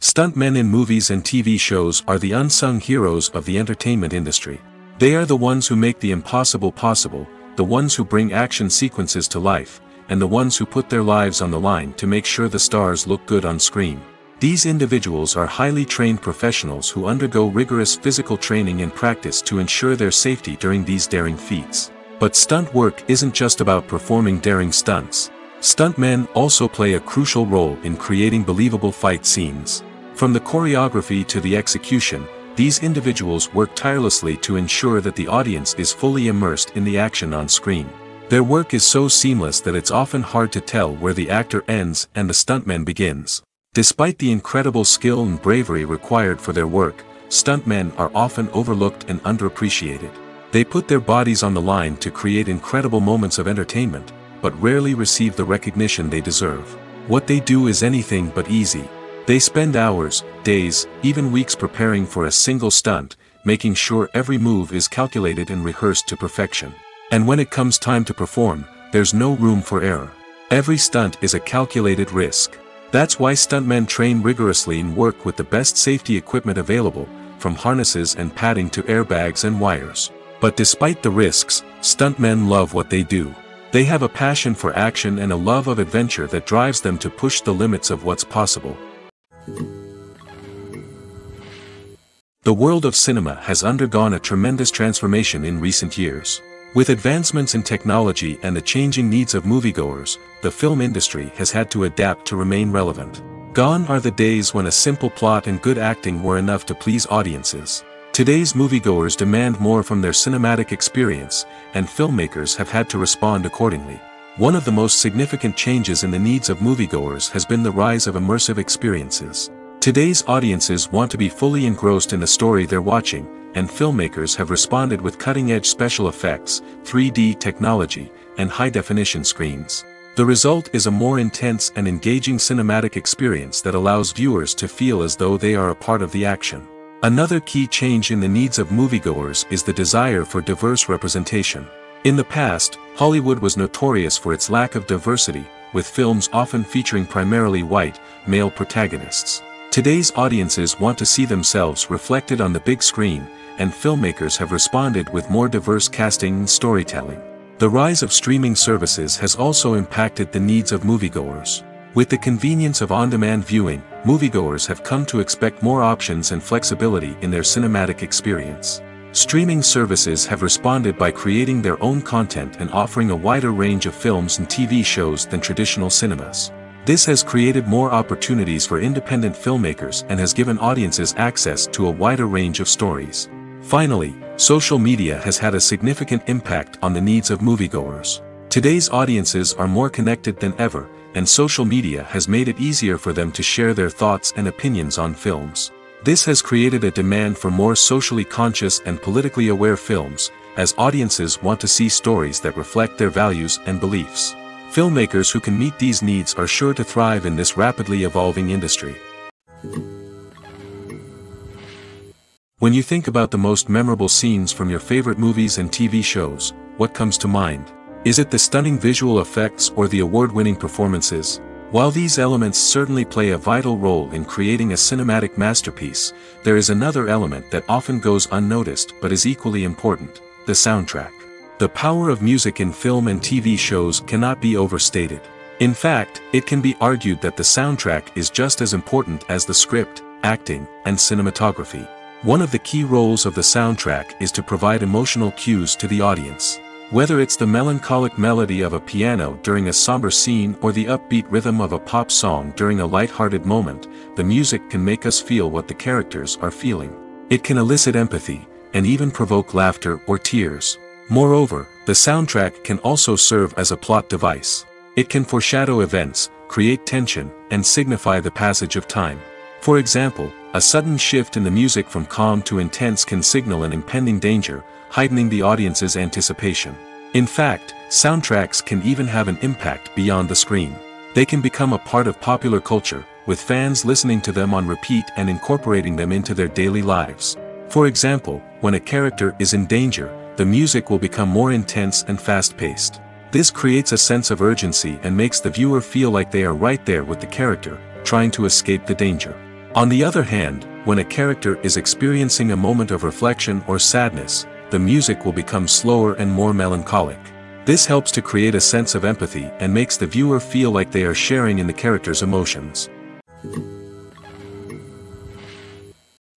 Stuntmen in movies and TV shows are the unsung heroes of the entertainment industry. They are the ones who make the impossible possible, the ones who bring action sequences to life, and the ones who put their lives on the line to make sure the stars look good on screen. These individuals are highly trained professionals who undergo rigorous physical training and practice to ensure their safety during these daring feats. But stunt work isn't just about performing daring stunts. Stuntmen also play a crucial role in creating believable fight scenes. From the choreography to the execution, these individuals work tirelessly to ensure that the audience is fully immersed in the action on screen. Their work is so seamless that it's often hard to tell where the actor ends and the stuntman begins. Despite the incredible skill and bravery required for their work, stuntmen are often overlooked and underappreciated. They put their bodies on the line to create incredible moments of entertainment, but rarely receive the recognition they deserve. What they do is anything but easy. They spend hours, days, even weeks preparing for a single stunt, making sure every move is calculated and rehearsed to perfection. And when it comes time to perform, there's no room for error. Every stunt is a calculated risk. That's why stuntmen train rigorously and work with the best safety equipment available, from harnesses and padding to airbags and wires. But despite the risks, stuntmen love what they do. They have a passion for action and a love of adventure that drives them to push the limits of what's possible. The world of cinema has undergone a tremendous transformation in recent years. With advancements in technology and the changing needs of moviegoers, the film industry has had to adapt to remain relevant. Gone are the days when a simple plot and good acting were enough to please audiences. Today's moviegoers demand more from their cinematic experience, and filmmakers have had to respond accordingly. One of the most significant changes in the needs of moviegoers has been the rise of immersive experiences. Today's audiences want to be fully engrossed in the story they're watching, and filmmakers have responded with cutting-edge special effects, 3D technology, and high-definition screens. The result is a more intense and engaging cinematic experience that allows viewers to feel as though they are a part of the action. Another key change in the needs of moviegoers is the desire for diverse representation. In the past, Hollywood was notorious for its lack of diversity, with films often featuring primarily white, male protagonists. Today's audiences want to see themselves reflected on the big screen, and filmmakers have responded with more diverse casting and storytelling. The rise of streaming services has also impacted the needs of moviegoers. With the convenience of on-demand viewing, moviegoers have come to expect more options and flexibility in their cinematic experience. Streaming services have responded by creating their own content and offering a wider range of films and TV shows than traditional cinemas. This has created more opportunities for independent filmmakers and has given audiences access to a wider range of stories. Finally, social media has had a significant impact on the needs of moviegoers. Today's audiences are more connected than ever, and social media has made it easier for them to share their thoughts and opinions on films. This has created a demand for more socially conscious and politically aware films, as audiences want to see stories that reflect their values and beliefs. Filmmakers who can meet these needs are sure to thrive in this rapidly evolving industry. When you think about the most memorable scenes from your favorite movies and TV shows, what comes to mind? Is it the stunning visual effects or the award-winning performances? While these elements certainly play a vital role in creating a cinematic masterpiece, there is another element that often goes unnoticed but is equally important, the soundtrack. The power of music in film and TV shows cannot be overstated. In fact, it can be argued that the soundtrack is just as important as the script, acting, and cinematography. One of the key roles of the soundtrack is to provide emotional cues to the audience. Whether it's the melancholic melody of a piano during a somber scene or the upbeat rhythm of a pop song during a light-hearted moment, the music can make us feel what the characters are feeling. It can elicit empathy, and even provoke laughter or tears. Moreover, the soundtrack can also serve as a plot device. It can foreshadow events, create tension, and signify the passage of time. For example, a sudden shift in the music from calm to intense can signal an impending danger, heightening the audience's anticipation. In fact, soundtracks can even have an impact beyond the screen. They can become a part of popular culture, with fans listening to them on repeat and incorporating them into their daily lives. For example, when a character is in danger, the music will become more intense and fast-paced. This creates a sense of urgency and makes the viewer feel like they are right there with the character, trying to escape the danger. On the other hand, when a character is experiencing a moment of reflection or sadness, the music will become slower and more melancholic. This helps to create a sense of empathy and makes the viewer feel like they are sharing in the character's emotions.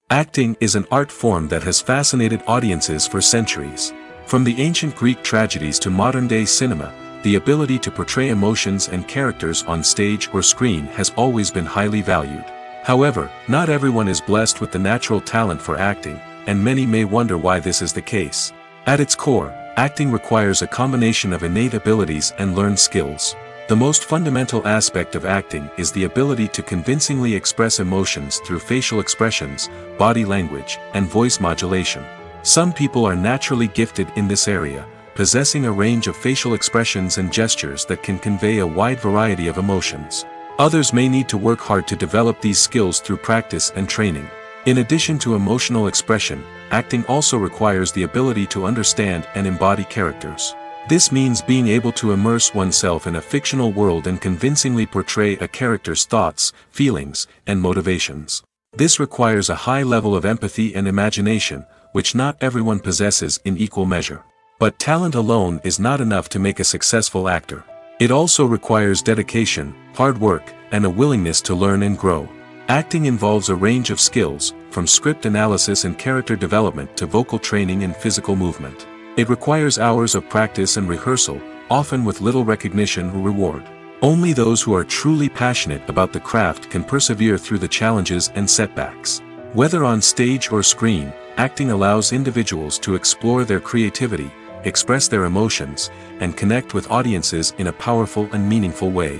Acting is an art form that has fascinated audiences for centuries. From the ancient Greek tragedies to modern-day cinema, the ability to portray emotions and characters on stage or screen has always been highly valued. However, not everyone is blessed with the natural talent for acting, and many may wonder why this is the case. At its core, acting requires a combination of innate abilities and learned skills. The most fundamental aspect of acting is the ability to convincingly express emotions through facial expressions, body language, and voice modulation. Some people are naturally gifted in this area, possessing a range of facial expressions and gestures that can convey a wide variety of emotions. Others may need to work hard to develop these skills through practice and training. In addition to emotional expression, acting also requires the ability to understand and embody characters. This means being able to immerse oneself in a fictional world and convincingly portray a character's thoughts, feelings, and motivations. This requires a high level of empathy and imagination, which not everyone possesses in equal measure. But talent alone is not enough to make a successful actor. It also requires dedication, hard work, and a willingness to learn and grow. Acting involves a range of skills, from script analysis and character development to vocal training and physical movement. It requires hours of practice and rehearsal, often with little recognition or reward. Only those who are truly passionate about the craft can persevere through the challenges and setbacks. Whether on stage or screen, acting allows individuals to explore their creativity, express their emotions, and connect with audiences in a powerful and meaningful way.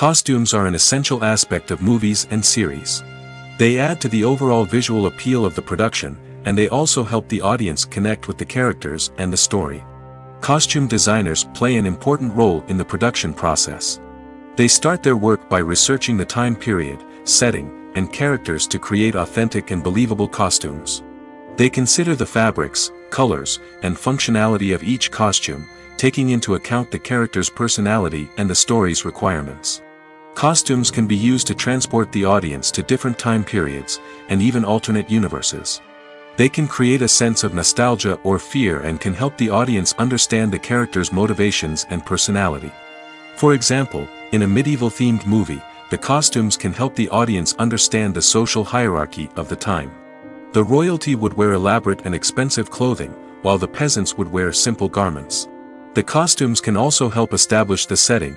Costumes are an essential aspect of movies and series. They add to the overall visual appeal of the production, and they also help the audience connect with the characters and the story. Costume designers play an important role in the production process. They start their work by researching the time period, setting, and characters to create authentic and believable costumes. They consider the fabrics, colors, and functionality of each costume, taking into account the character's personality and the story's requirements. Costumes can be used to transport the audience to different time periods, and even alternate universes. They can create a sense of nostalgia or fear and can help the audience understand the character's motivations and personality. For example, in a medieval-themed movie, the costumes can help the audience understand the social hierarchy of the time. The royalty would wear elaborate and expensive clothing, while the peasants would wear simple garments. The costumes can also help establish the setting,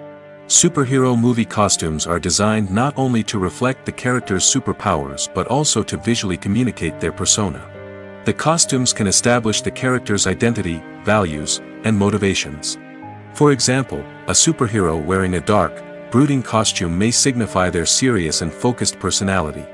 Superhero movie costumes are designed not only to reflect the character's superpowers but also to visually communicate their persona. The costumes can establish the character's identity, values, and motivations. For example, a superhero wearing a dark, brooding costume may signify their serious and focused personality.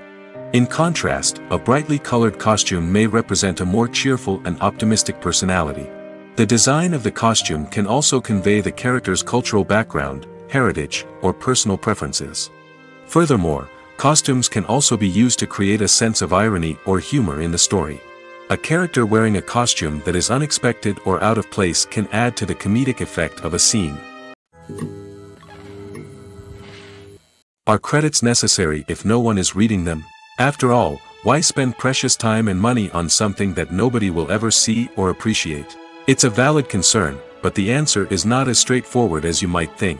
In contrast, a brightly colored costume may represent a more cheerful and optimistic personality. The design of the costume can also convey the character's cultural background, heritage, or personal preferences. Furthermore, costumes can also be used to create a sense of irony or humor in the story. A character wearing a costume that is unexpected or out of place can add to the comedic effect of a scene. Are credits necessary if no one is reading them? After all, why spend precious time and money on something that nobody will ever see or appreciate? It's a valid concern, but the answer is not as straightforward as you might think.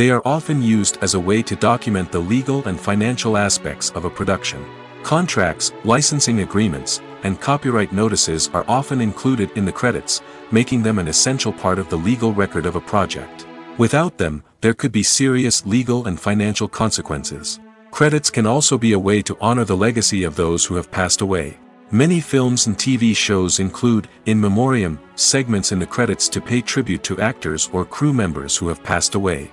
They are often used as a way to document the legal and financial aspects of a production. Contracts, licensing agreements, and copyright notices are often included in the credits, making them an essential part of the legal record of a project. Without them, there could be serious legal and financial consequences. Credits can also be a way to honor the legacy of those who have passed away. Many films and TV shows include, in memoriam, segments in the credits to pay tribute to actors or crew members who have passed away.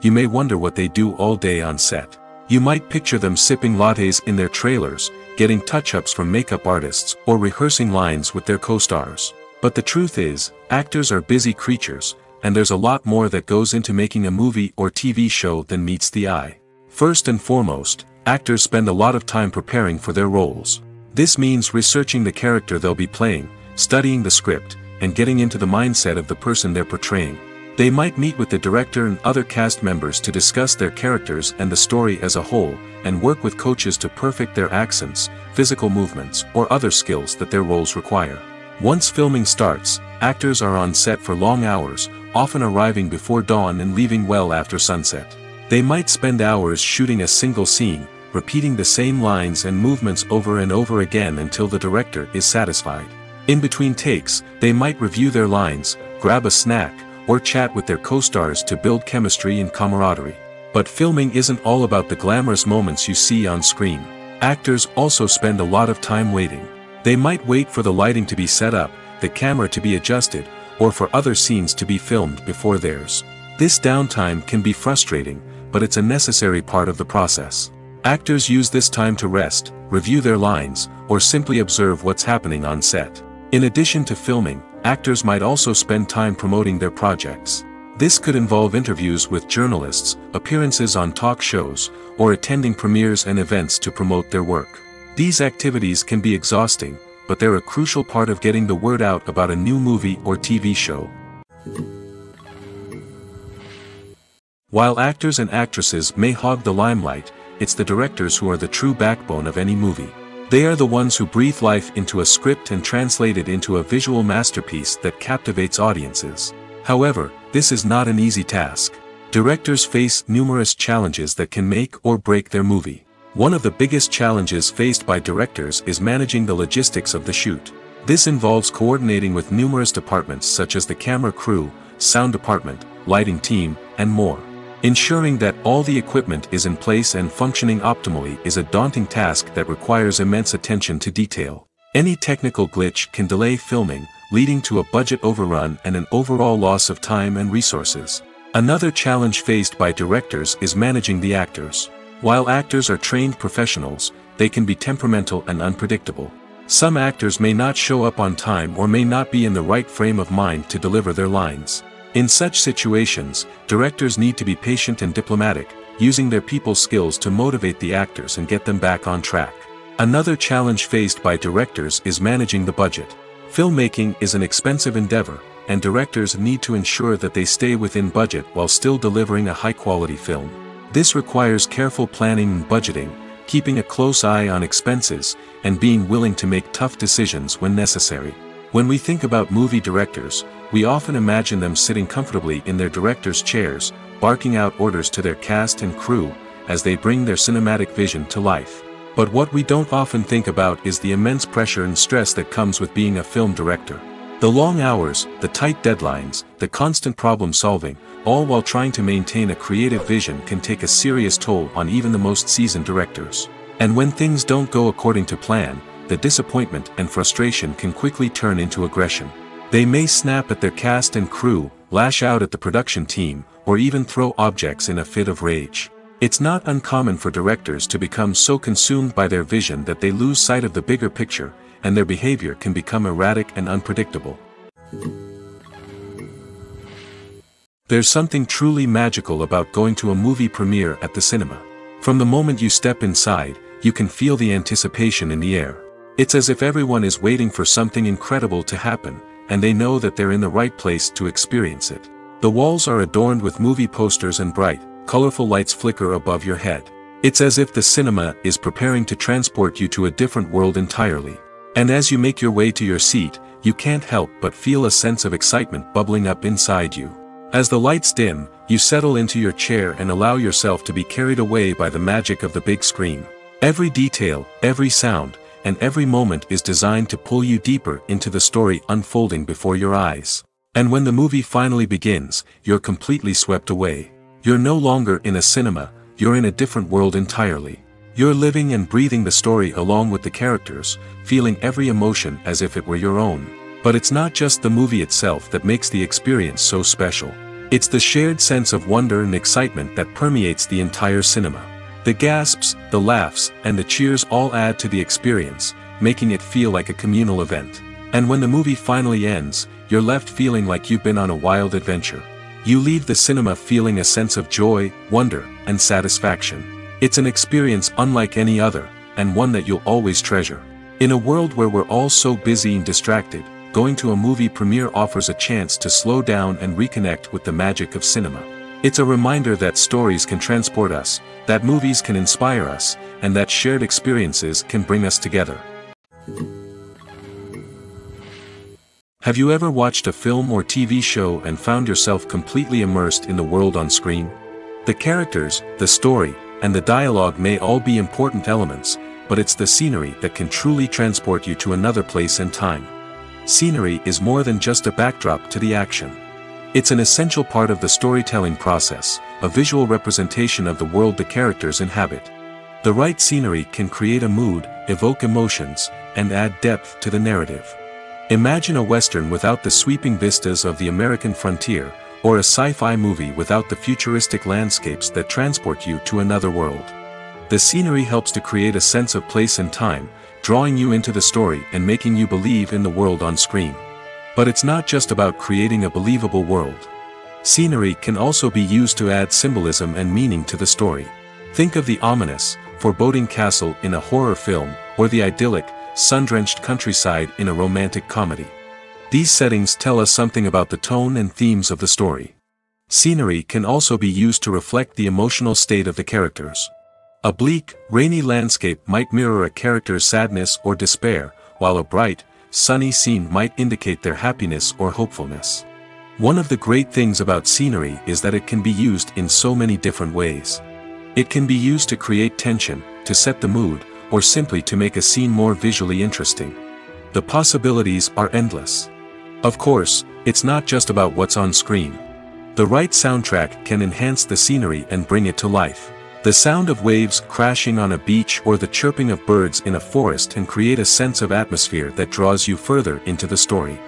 you may wonder what they do all day on set. You might picture them sipping lattes in their trailers, getting touch-ups from makeup artists, or rehearsing lines with their co-stars. But the truth is, actors are busy creatures, and there's a lot more that goes into making a movie or TV show than meets the eye. First and foremost, actors spend a lot of time preparing for their roles. This means researching the character they'll be playing, studying the script, and getting into the mindset of the person they're portraying. They might meet with the director and other cast members to discuss their characters and the story as a whole, and work with coaches to perfect their accents, physical movements, or other skills that their roles require. Once filming starts, actors are on set for long hours, often arriving before dawn and leaving well after sunset. They might spend hours shooting a single scene, repeating the same lines and movements over and over again until the director is satisfied. In between takes, they might review their lines, grab a snack, or chat with their co-stars to build chemistry and camaraderie. But filming isn't all about the glamorous moments you see on screen. Actors also spend a lot of time waiting. They might wait for the lighting to be set up, the camera to be adjusted, or for other scenes to be filmed before theirs. This downtime can be frustrating, but it's a necessary part of the process. Actors use this time to rest, review their lines, or simply observe what's happening on set. In addition to filming, actors might also spend time promoting their projects. This could involve interviews with journalists, appearances on talk shows, or attending premieres and events to promote their work. These activities can be exhausting, but they're a crucial part of getting the word out about a new movie or TV show. While actors and actresses may hog the limelight, it's the directors who are the true backbone of any movie. They are the ones who breathe life into a script and translate it into a visual masterpiece that captivates audiences. However, this is not an easy task. Directors face numerous challenges that can make or break their movie. One of the biggest challenges faced by directors is managing the logistics of the shoot. This involves coordinating with numerous departments such as the camera crew, sound department, lighting team, and more. Ensuring that all the equipment is in place and functioning optimally is a daunting task that requires immense attention to detail. Any technical glitch can delay filming, leading to a budget overrun and an overall loss of time and resources. Another challenge faced by directors is managing the actors. While actors are trained professionals, they can be temperamental and unpredictable. Some actors may not show up on time or may not be in the right frame of mind to deliver their lines. In such situations, directors need to be patient and diplomatic, using their people skills to motivate the actors and get them back on track. Another challenge faced by directors is managing the budget. Filmmaking is an expensive endeavor, and directors need to ensure that they stay within budget while still delivering a high-quality film. This requires careful planning and budgeting, keeping a close eye on expenses, and being willing to make tough decisions when necessary. When we think about movie directors, we often imagine them sitting comfortably in their director's chairs, barking out orders to their cast and crew, as they bring their cinematic vision to life. But what we don't often think about is the immense pressure and stress that comes with being a film director. The long hours, the tight deadlines, the constant problem solving, all while trying to maintain a creative vision can take a serious toll on even the most seasoned directors. And when things don't go according to plan, the disappointment and frustration can quickly turn into aggression. They may snap at their cast and crew, lash out at the production team, or even throw objects in a fit of rage. It's not uncommon for directors to become so consumed by their vision that they lose sight of the bigger picture, and their behavior can become erratic and unpredictable. There's something truly magical about going to a movie premiere at the cinema. From the moment you step inside, you can feel the anticipation in the air. It's as if everyone is waiting for something incredible to happen, and they know that they're in the right place to experience it. The walls are adorned with movie posters and bright, colorful lights flicker above your head. It's as if the cinema is preparing to transport you to a different world entirely. And as you make your way to your seat, you can't help but feel a sense of excitement bubbling up inside you. As the lights dim, you settle into your chair and allow yourself to be carried away by the magic of the big screen. Every detail, every sound, and every moment is designed to pull you deeper into the story unfolding before your eyes. And when the movie finally begins, you're completely swept away. You're no longer in a cinema, you're in a different world entirely. You're living and breathing the story along with the characters, feeling every emotion as if it were your own. But it's not just the movie itself that makes the experience so special. It's the shared sense of wonder and excitement that permeates the entire cinema. The gasps, the laughs, and the cheers all add to the experience, making it feel like a communal event. And when the movie finally ends, you're left feeling like you've been on a wild adventure. You leave the cinema feeling a sense of joy, wonder, and satisfaction. It's an experience unlike any other, and one that you'll always treasure. In a world where we're all so busy and distracted, going to a movie premiere offers a chance to slow down and reconnect with the magic of cinema. It's a reminder that stories can transport us, that movies can inspire us, and that shared experiences can bring us together. Have you ever watched a film or TV show and found yourself completely immersed in the world on screen? The characters, the story, and the dialogue may all be important elements, but it's the scenery that can truly transport you to another place and time. Scenery is more than just a backdrop to the action. It's an essential part of the storytelling process, a visual representation of the world the characters inhabit. The right scenery can create a mood, evoke emotions, and add depth to the narrative. Imagine a western without the sweeping vistas of the American frontier, or a sci-fi movie without the futuristic landscapes that transport you to another world. The scenery helps to create a sense of place and time, drawing you into the story and making you believe in the world on screen. But it's not just about creating a believable world. Scenery can also be used to add symbolism and meaning to the story. Think of the ominous, foreboding castle in a horror film, or the idyllic, sun-drenched countryside in a romantic comedy. These settings tell us something about the tone and themes of the story. Scenery can also be used to reflect the emotional state of the characters. A bleak, rainy landscape might mirror a character's sadness or despair, while a bright, sunny scene might indicate their happiness or hopefulness. One of the great things about scenery is that it can be used in so many different ways. It can be used to create tension, to set the mood, or simply to make a scene more visually interesting. The possibilities are endless. Of course, it's not just about what's on screen. The right soundtrack can enhance the scenery and bring it to life. The sound of waves crashing on a beach or the chirping of birds in a forest can create a sense of atmosphere that draws you further into the story.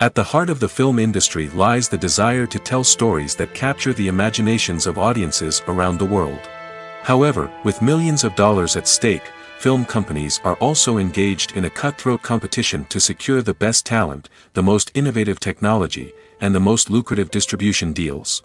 At the heart of the film industry lies the desire to tell stories that capture the imaginations of audiences around the world. However, with millions of dollars at stake, film companies are also engaged in a cutthroat competition to secure the best talent, the most innovative technology, and the most lucrative distribution deals.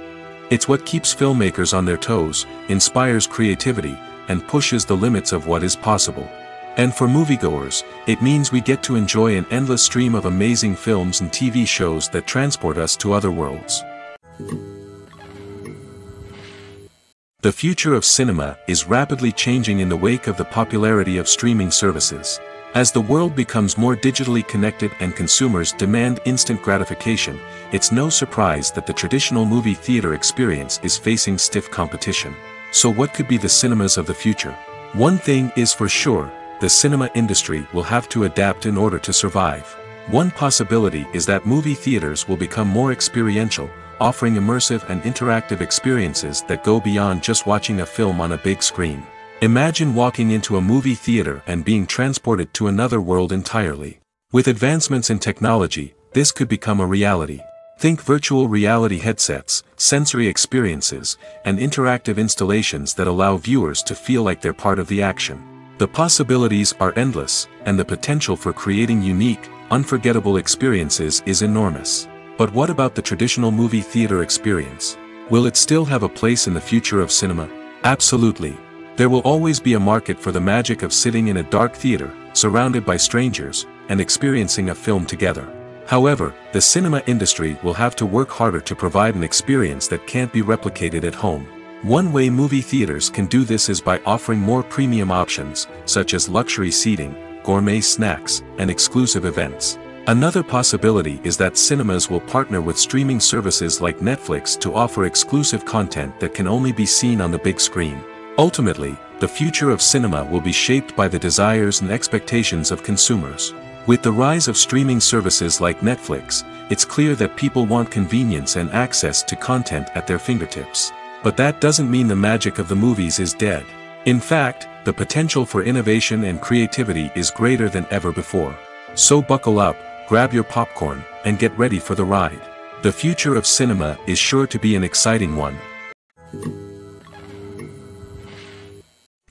It's what keeps filmmakers on their toes, inspires creativity, and pushes the limits of what is possible. And for moviegoers, it means we get to enjoy an endless stream of amazing films and TV shows that transport us to other worlds. The future of cinema is rapidly changing in the wake of the popularity of streaming services. As the world becomes more digitally connected and consumers demand instant gratification, it's no surprise that the traditional movie theater experience is facing stiff competition. So what could be the cinemas of the future? One thing is for sure, the cinema industry will have to adapt in order to survive. One possibility is that movie theaters will become more experiential, offering immersive and interactive experiences that go beyond just watching a film on a big screen. Imagine walking into a movie theater and being transported to another world entirely. With advancements in technology, this could become a reality. Think virtual reality headsets, sensory experiences, and interactive installations that allow viewers to feel like they're part of the action. The possibilities are endless, and the potential for creating unique, unforgettable experiences is enormous. But what about the traditional movie theater experience? Will it still have a place in the future of cinema? Absolutely. There will always be a market for the magic of sitting in a dark theater, surrounded by strangers, and experiencing a film together. However, the cinema industry will have to work harder to provide an experience that can't be replicated at home. One way movie theaters can do this is by offering more premium options, such as luxury seating, gourmet snacks, and exclusive events. Another possibility is that cinemas will partner with streaming services like Netflix to offer exclusive content that can only be seen on the big screen. Ultimately, the future of cinema will be shaped by the desires and expectations of consumers. With the rise of streaming services like Netflix, it's clear that people want convenience and access to content at their fingertips. But that doesn't mean the magic of the movies is dead. In fact, the potential for innovation and creativity is greater than ever before. So buckle up, grab your popcorn, and get ready for the ride. The future of cinema is sure to be an exciting one.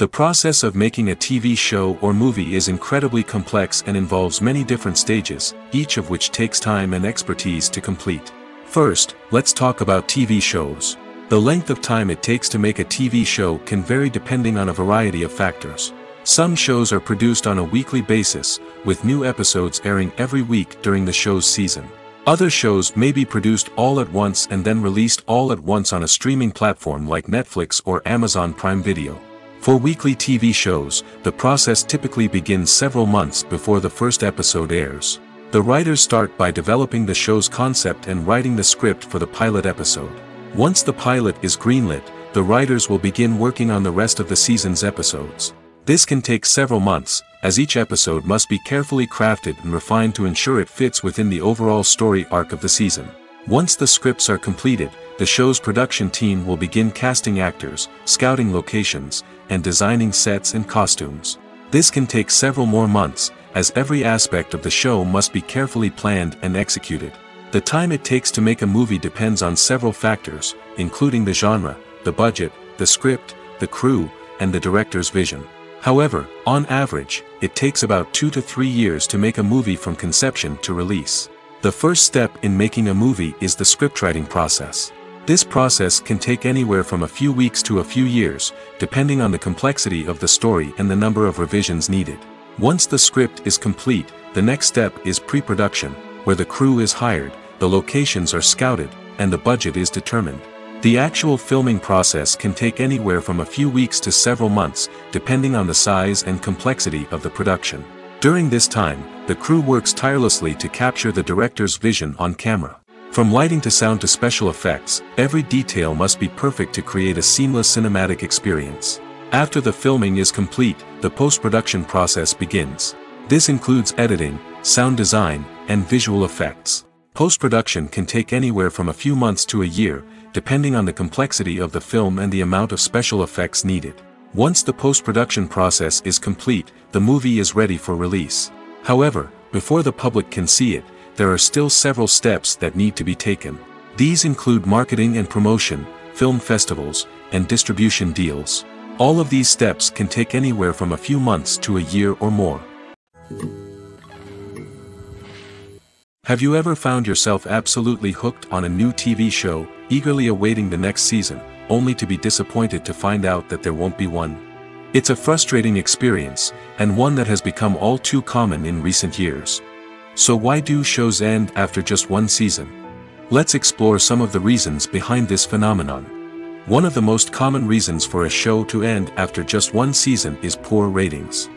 The process of making a TV show or movie is incredibly complex and involves many different stages, each of which takes time and expertise to complete. First, let's talk about TV shows. The length of time it takes to make a TV show can vary depending on a variety of factors. Some shows are produced on a weekly basis, with new episodes airing every week during the show's season. Other shows may be produced all at once and then released all at once on a streaming platform like Netflix or Amazon Prime Video. For weekly TV shows, the process typically begins several months before the first episode airs. The writers start by developing the show's concept and writing the script for the pilot episode. Once the pilot is greenlit, the writers will begin working on the rest of the season's episodes. This can take several months, as each episode must be carefully crafted and refined to ensure it fits within the overall story arc of the season. Once the scripts are completed, the show's production team will begin casting actors, scouting locations, and designing sets and costumes. This can take several more months, as every aspect of the show must be carefully planned and executed. The time it takes to make a movie depends on several factors, including the genre, the budget, the script, the crew, and the director's vision. However, on average, it takes about two to three years to make a movie from conception to release. The first step in making a movie is the scriptwriting process. This process can take anywhere from a few weeks to a few years, depending on the complexity of the story and the number of revisions needed. Once the script is complete, the next step is pre-production, where the crew is hired, the locations are scouted, and the budget is determined. The actual filming process can take anywhere from a few weeks to several months, depending on the size and complexity of the production. During this time, the crew works tirelessly to capture the director's vision on camera. From lighting to sound to special effects, every detail must be perfect to create a seamless cinematic experience. After the filming is complete, the post-production process begins. This includes editing, sound design, and visual effects. Post-production can take anywhere from a few months to a year, depending on the complexity of the film and the amount of special effects needed. Once the post-production process is complete, the movie is ready for release. However, before the public can see it, there are still several steps that need to be taken. These include marketing and promotion, film festivals, and distribution deals. All of these steps can take anywhere from a few months to a year or more. Have you ever found yourself absolutely hooked on a new TV show, eagerly awaiting the next season, only to be disappointed to find out that there won't be one? It's a frustrating experience, and one that has become all too common in recent years. So why do shows end after just one season? Let's explore some of the reasons behind this phenomenon. One of the most common reasons for a show to end after just one season is poor ratings.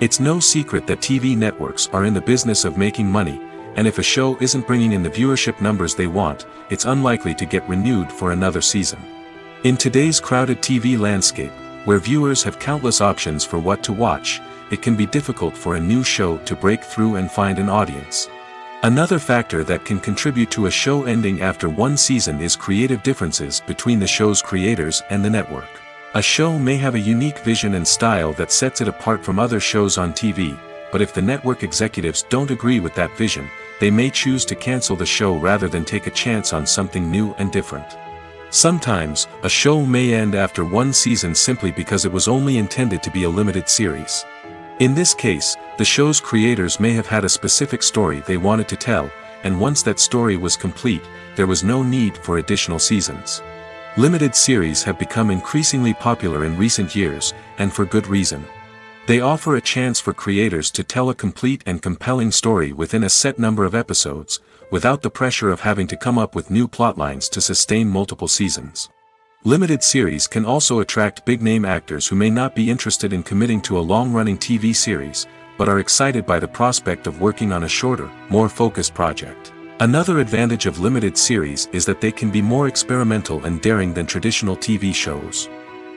It's no secret that TV networks are in the business of making money, and if a show isn't bringing in the viewership numbers they want, it's unlikely to get renewed for another season. In today's crowded TV landscape, where viewers have countless options for what to watch, it can be difficult for a new show to break through and find an audience. Another factor that can contribute to a show ending after one season is creative differences between the show's creators and the network. A show may have a unique vision and style that sets it apart from other shows on TV, but if the network executives don't agree with that vision, they may choose to cancel the show rather than take a chance on something new and different. Sometimes, a show may end after one season simply because it was only intended to be a limited series. In this case, the show's creators may have had a specific story they wanted to tell, and once that story was complete, there was no need for additional seasons. Limited series have become increasingly popular in recent years, and for good reason. They offer a chance for creators to tell a complete and compelling story within a set number of episodes, without the pressure of having to come up with new plotlines to sustain multiple seasons. Limited series can also attract big-name actors who may not be interested in committing to a long-running TV series, but are excited by the prospect of working on a shorter, more focused project. Another advantage of limited series is that they can be more experimental and daring than traditional TV shows.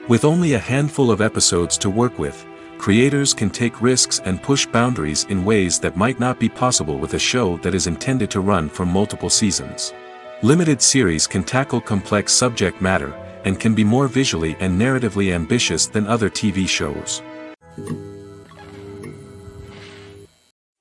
With only a handful of episodes to work with, creators can take risks and push boundaries in ways that might not be possible with a show that is intended to run for multiple seasons. Limited series can tackle complex subject matter, and can be more visually and narratively ambitious than other TV shows.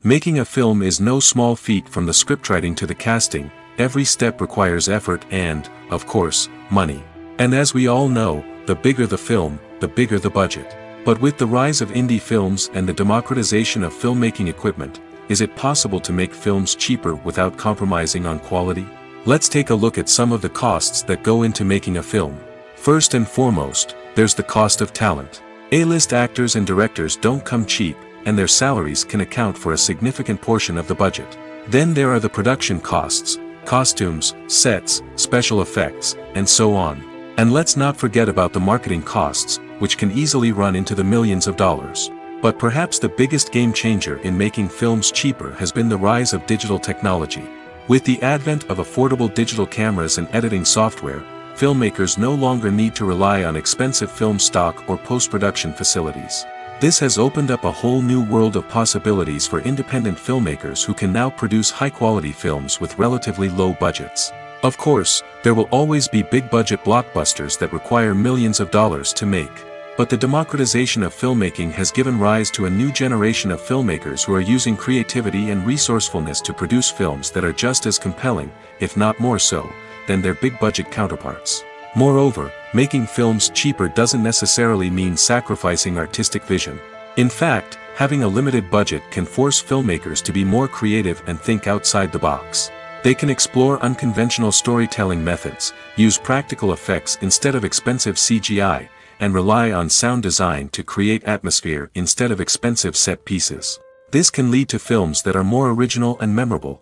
Making a film is no small feat from the scriptwriting to the casting, every step requires effort and, of course, money. And as we all know, the bigger the film, the bigger the budget. But with the rise of indie films and the democratization of filmmaking equipment, is it possible to make films cheaper without compromising on quality? Let's take a look at some of the costs that go into making a film. First and foremost, there's the cost of talent. A-list actors and directors don't come cheap, and their salaries can account for a significant portion of the budget. Then there are the production costs, costumes, sets, special effects, and so on. And let's not forget about the marketing costs, which can easily run into the millions of dollars. But perhaps the biggest game changer in making films cheaper has been the rise of digital technology. With the advent of affordable digital cameras and editing software, filmmakers no longer need to rely on expensive film stock or post-production facilities. This has opened up a whole new world of possibilities for independent filmmakers who can now produce high-quality films with relatively low budgets. Of course, there will always be big-budget blockbusters that require millions of dollars to make. But the democratization of filmmaking has given rise to a new generation of filmmakers who are using creativity and resourcefulness to produce films that are just as compelling, if not more so, than their big-budget counterparts. Moreover, making films cheaper doesn't necessarily mean sacrificing artistic vision. In fact, having a limited budget can force filmmakers to be more creative and think outside the box. They can explore unconventional storytelling methods, use practical effects instead of expensive CGI, and rely on sound design to create atmosphere instead of expensive set pieces. This can lead to films that are more original and memorable,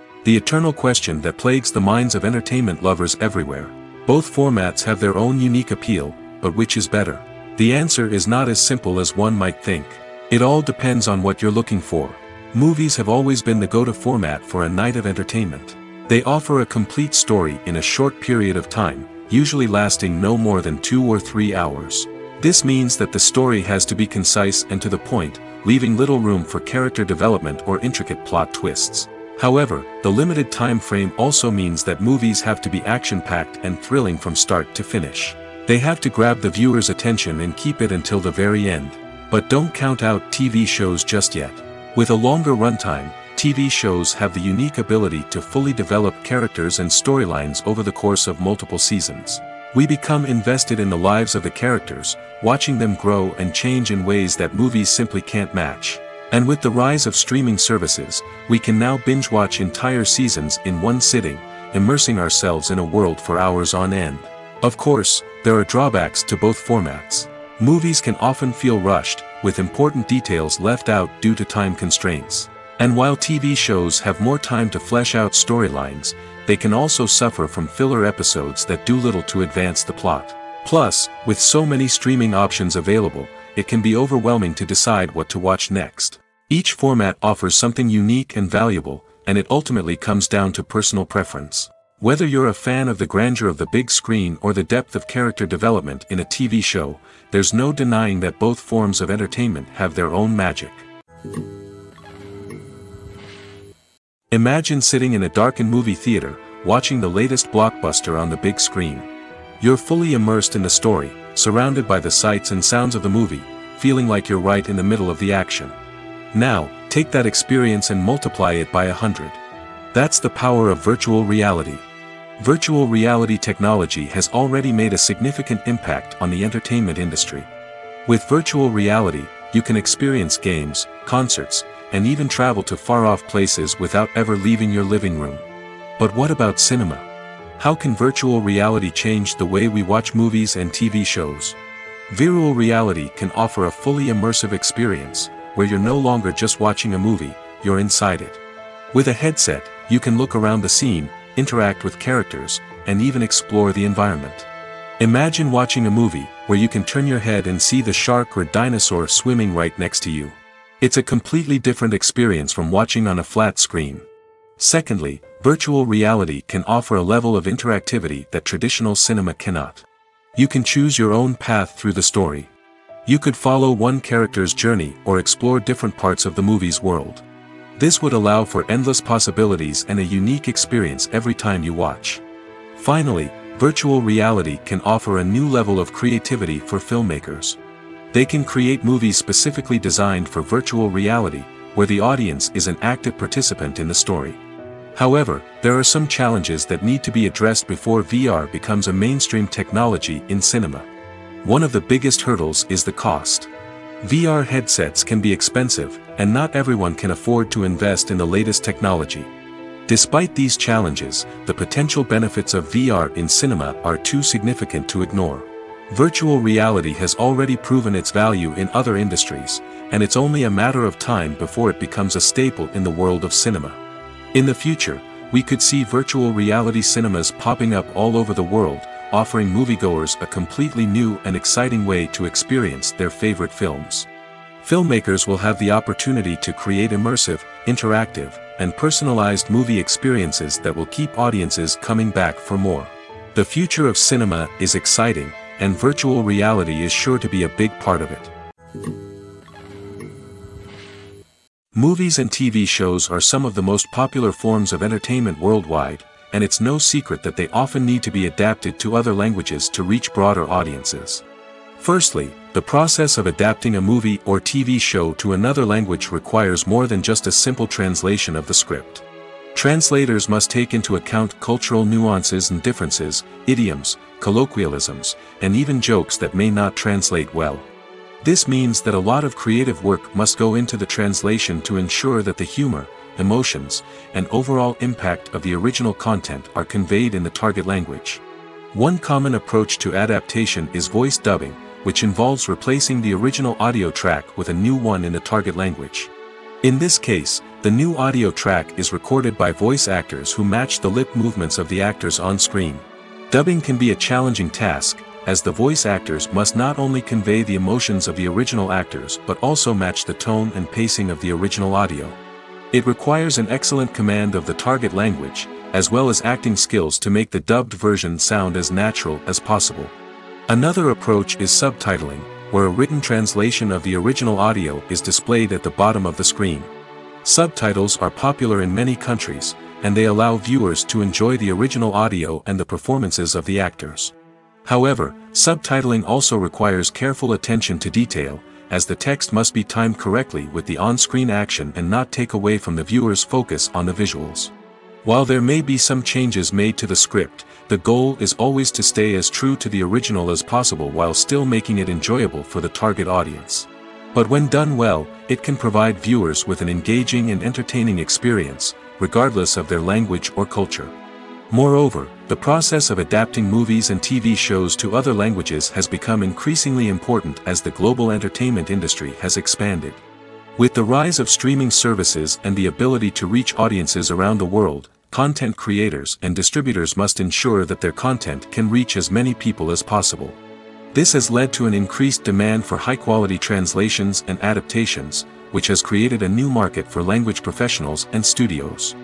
The eternal question that plagues the minds of entertainment lovers everywhere. Both formats have their own unique appeal, but which is better? The answer is not as simple as one might think. It all depends on what you're looking for. Movies have always been the go-to format for a night of entertainment. They offer a complete story in a short period of time, usually lasting no more than two or three hours. This means that the story has to be concise and to the point, leaving little room for character development or intricate plot twists. However, the limited time frame also means that movies have to be action-packed and thrilling from start to finish. They have to grab the viewer's attention and keep it until the very end. But don't count out TV shows just yet. With a longer runtime, TV shows have the unique ability to fully develop characters and storylines over the course of multiple seasons. We become invested in the lives of the characters, watching them grow and change in ways that movies simply can't match. And with the rise of streaming services, we can now binge-watch entire seasons in one sitting, immersing ourselves in a world for hours on end. Of course, there are drawbacks to both formats. Movies can often feel rushed, with important details left out due to time constraints. And while TV shows have more time to flesh out storylines, they can also suffer from filler episodes that do little to advance the plot. Plus, with so many streaming options available, it can be overwhelming to decide what to watch next. Each format offers something unique and valuable, and it ultimately comes down to personal preference. Whether you're a fan of the grandeur of the big screen or the depth of character development in a TV show, there's no denying that both forms of entertainment have their own magic. Imagine sitting in a darkened movie theater, watching the latest blockbuster on the big screen. You're fully immersed in the story, surrounded by the sights and sounds of the movie, feeling like you're right in the middle of the action. Now, take that experience and multiply it by a hundred. That's the power of virtual reality. Virtual reality technology has already made a significant impact on the entertainment industry. With virtual reality, you can experience games, concerts, and even travel to far-off places without ever leaving your living room. But what about cinema? How can virtual reality change the way we watch movies and TV shows? Virtual reality can offer a fully immersive experience, where you're no longer just watching a movie, you're inside it. With a headset, you can look around the scene, interact with characters, and even explore the environment. Imagine watching a movie, where you can turn your head and see the shark or dinosaur swimming right next to you. It's a completely different experience from watching on a flat screen. Secondly, virtual reality can offer a level of interactivity that traditional cinema cannot. You can choose your own path through the story. You could follow one character's journey or explore different parts of the movie's world. This would allow for endless possibilities and a unique experience every time you watch. Finally, virtual reality can offer a new level of creativity for filmmakers. They can create movies specifically designed for virtual reality, where the audience is an active participant in the story. However, there are some challenges that need to be addressed before VR becomes a mainstream technology in cinema. One of the biggest hurdles is the cost. VR headsets can be expensive, and not everyone can afford to invest in the latest technology. Despite these challenges, the potential benefits of VR in cinema are too significant to ignore. Virtual reality has already proven its value in other industries, and it's only a matter of time before it becomes a staple in the world of cinema. In the future, we could see virtual reality cinemas popping up all over the world, offering moviegoers a completely new and exciting way to experience their favorite films. Filmmakers will have the opportunity to create immersive, interactive, and personalized movie experiences that will keep audiences coming back for more. The future of cinema is exciting, and virtual reality is sure to be a big part of it. Movies and TV shows are some of the most popular forms of entertainment worldwide, and it's no secret that they often need to be adapted to other languages to reach broader audiences. Firstly, the process of adapting a movie or TV show to another language requires more than just a simple translation of the script. Translators must take into account cultural nuances and differences, idioms, colloquialisms, and even jokes that may not translate well. This means that a lot of creative work must go into the translation to ensure that the humor, emotions, and overall impact of the original content are conveyed in the target language. One common approach to adaptation is voice dubbing, which involves replacing the original audio track with a new one in the target language. In this case, the new audio track is recorded by voice actors who match the lip movements of the actors on screen. Dubbing can be a challenging task, as the voice actors must not only convey the emotions of the original actors but also match the tone and pacing of the original audio. It requires an excellent command of the target language, as well as acting skills to make the dubbed version sound as natural as possible. Another approach is subtitling, where a written translation of the original audio is displayed at the bottom of the screen. Subtitles are popular in many countries, and they allow viewers to enjoy the original audio and the performances of the actors. However, subtitling also requires careful attention to detail, as the text must be timed correctly with the on-screen action and not take away from the viewer's focus on the visuals. While there may be some changes made to the script, the goal is always to stay as true to the original as possible while still making it enjoyable for the target audience. But when done well, it can provide viewers with an engaging and entertaining experience, regardless of their language or culture. Moreover, the process of adapting movies and TV shows to other languages has become increasingly important as the global entertainment industry has expanded. With the rise of streaming services and the ability to reach audiences around the world, content creators and distributors must ensure that their content can reach as many people as possible. This has led to an increased demand for high-quality translations and adaptations, which has created a new market for language professionals and studios.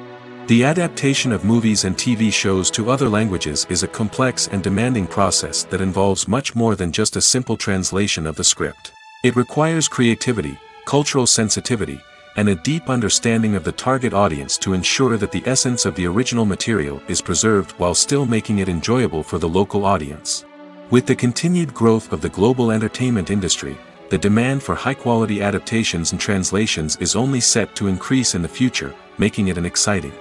The adaptation of movies and TV shows to other languages is a complex and demanding process that involves much more than just a simple translation of the script. It requires creativity, cultural sensitivity, and a deep understanding of the target audience to ensure that the essence of the original material is preserved while still making it enjoyable for the local audience. With the continued growth of the global entertainment industry, the demand for high-quality adaptations and translations is only set to increase in the future, making it an exciting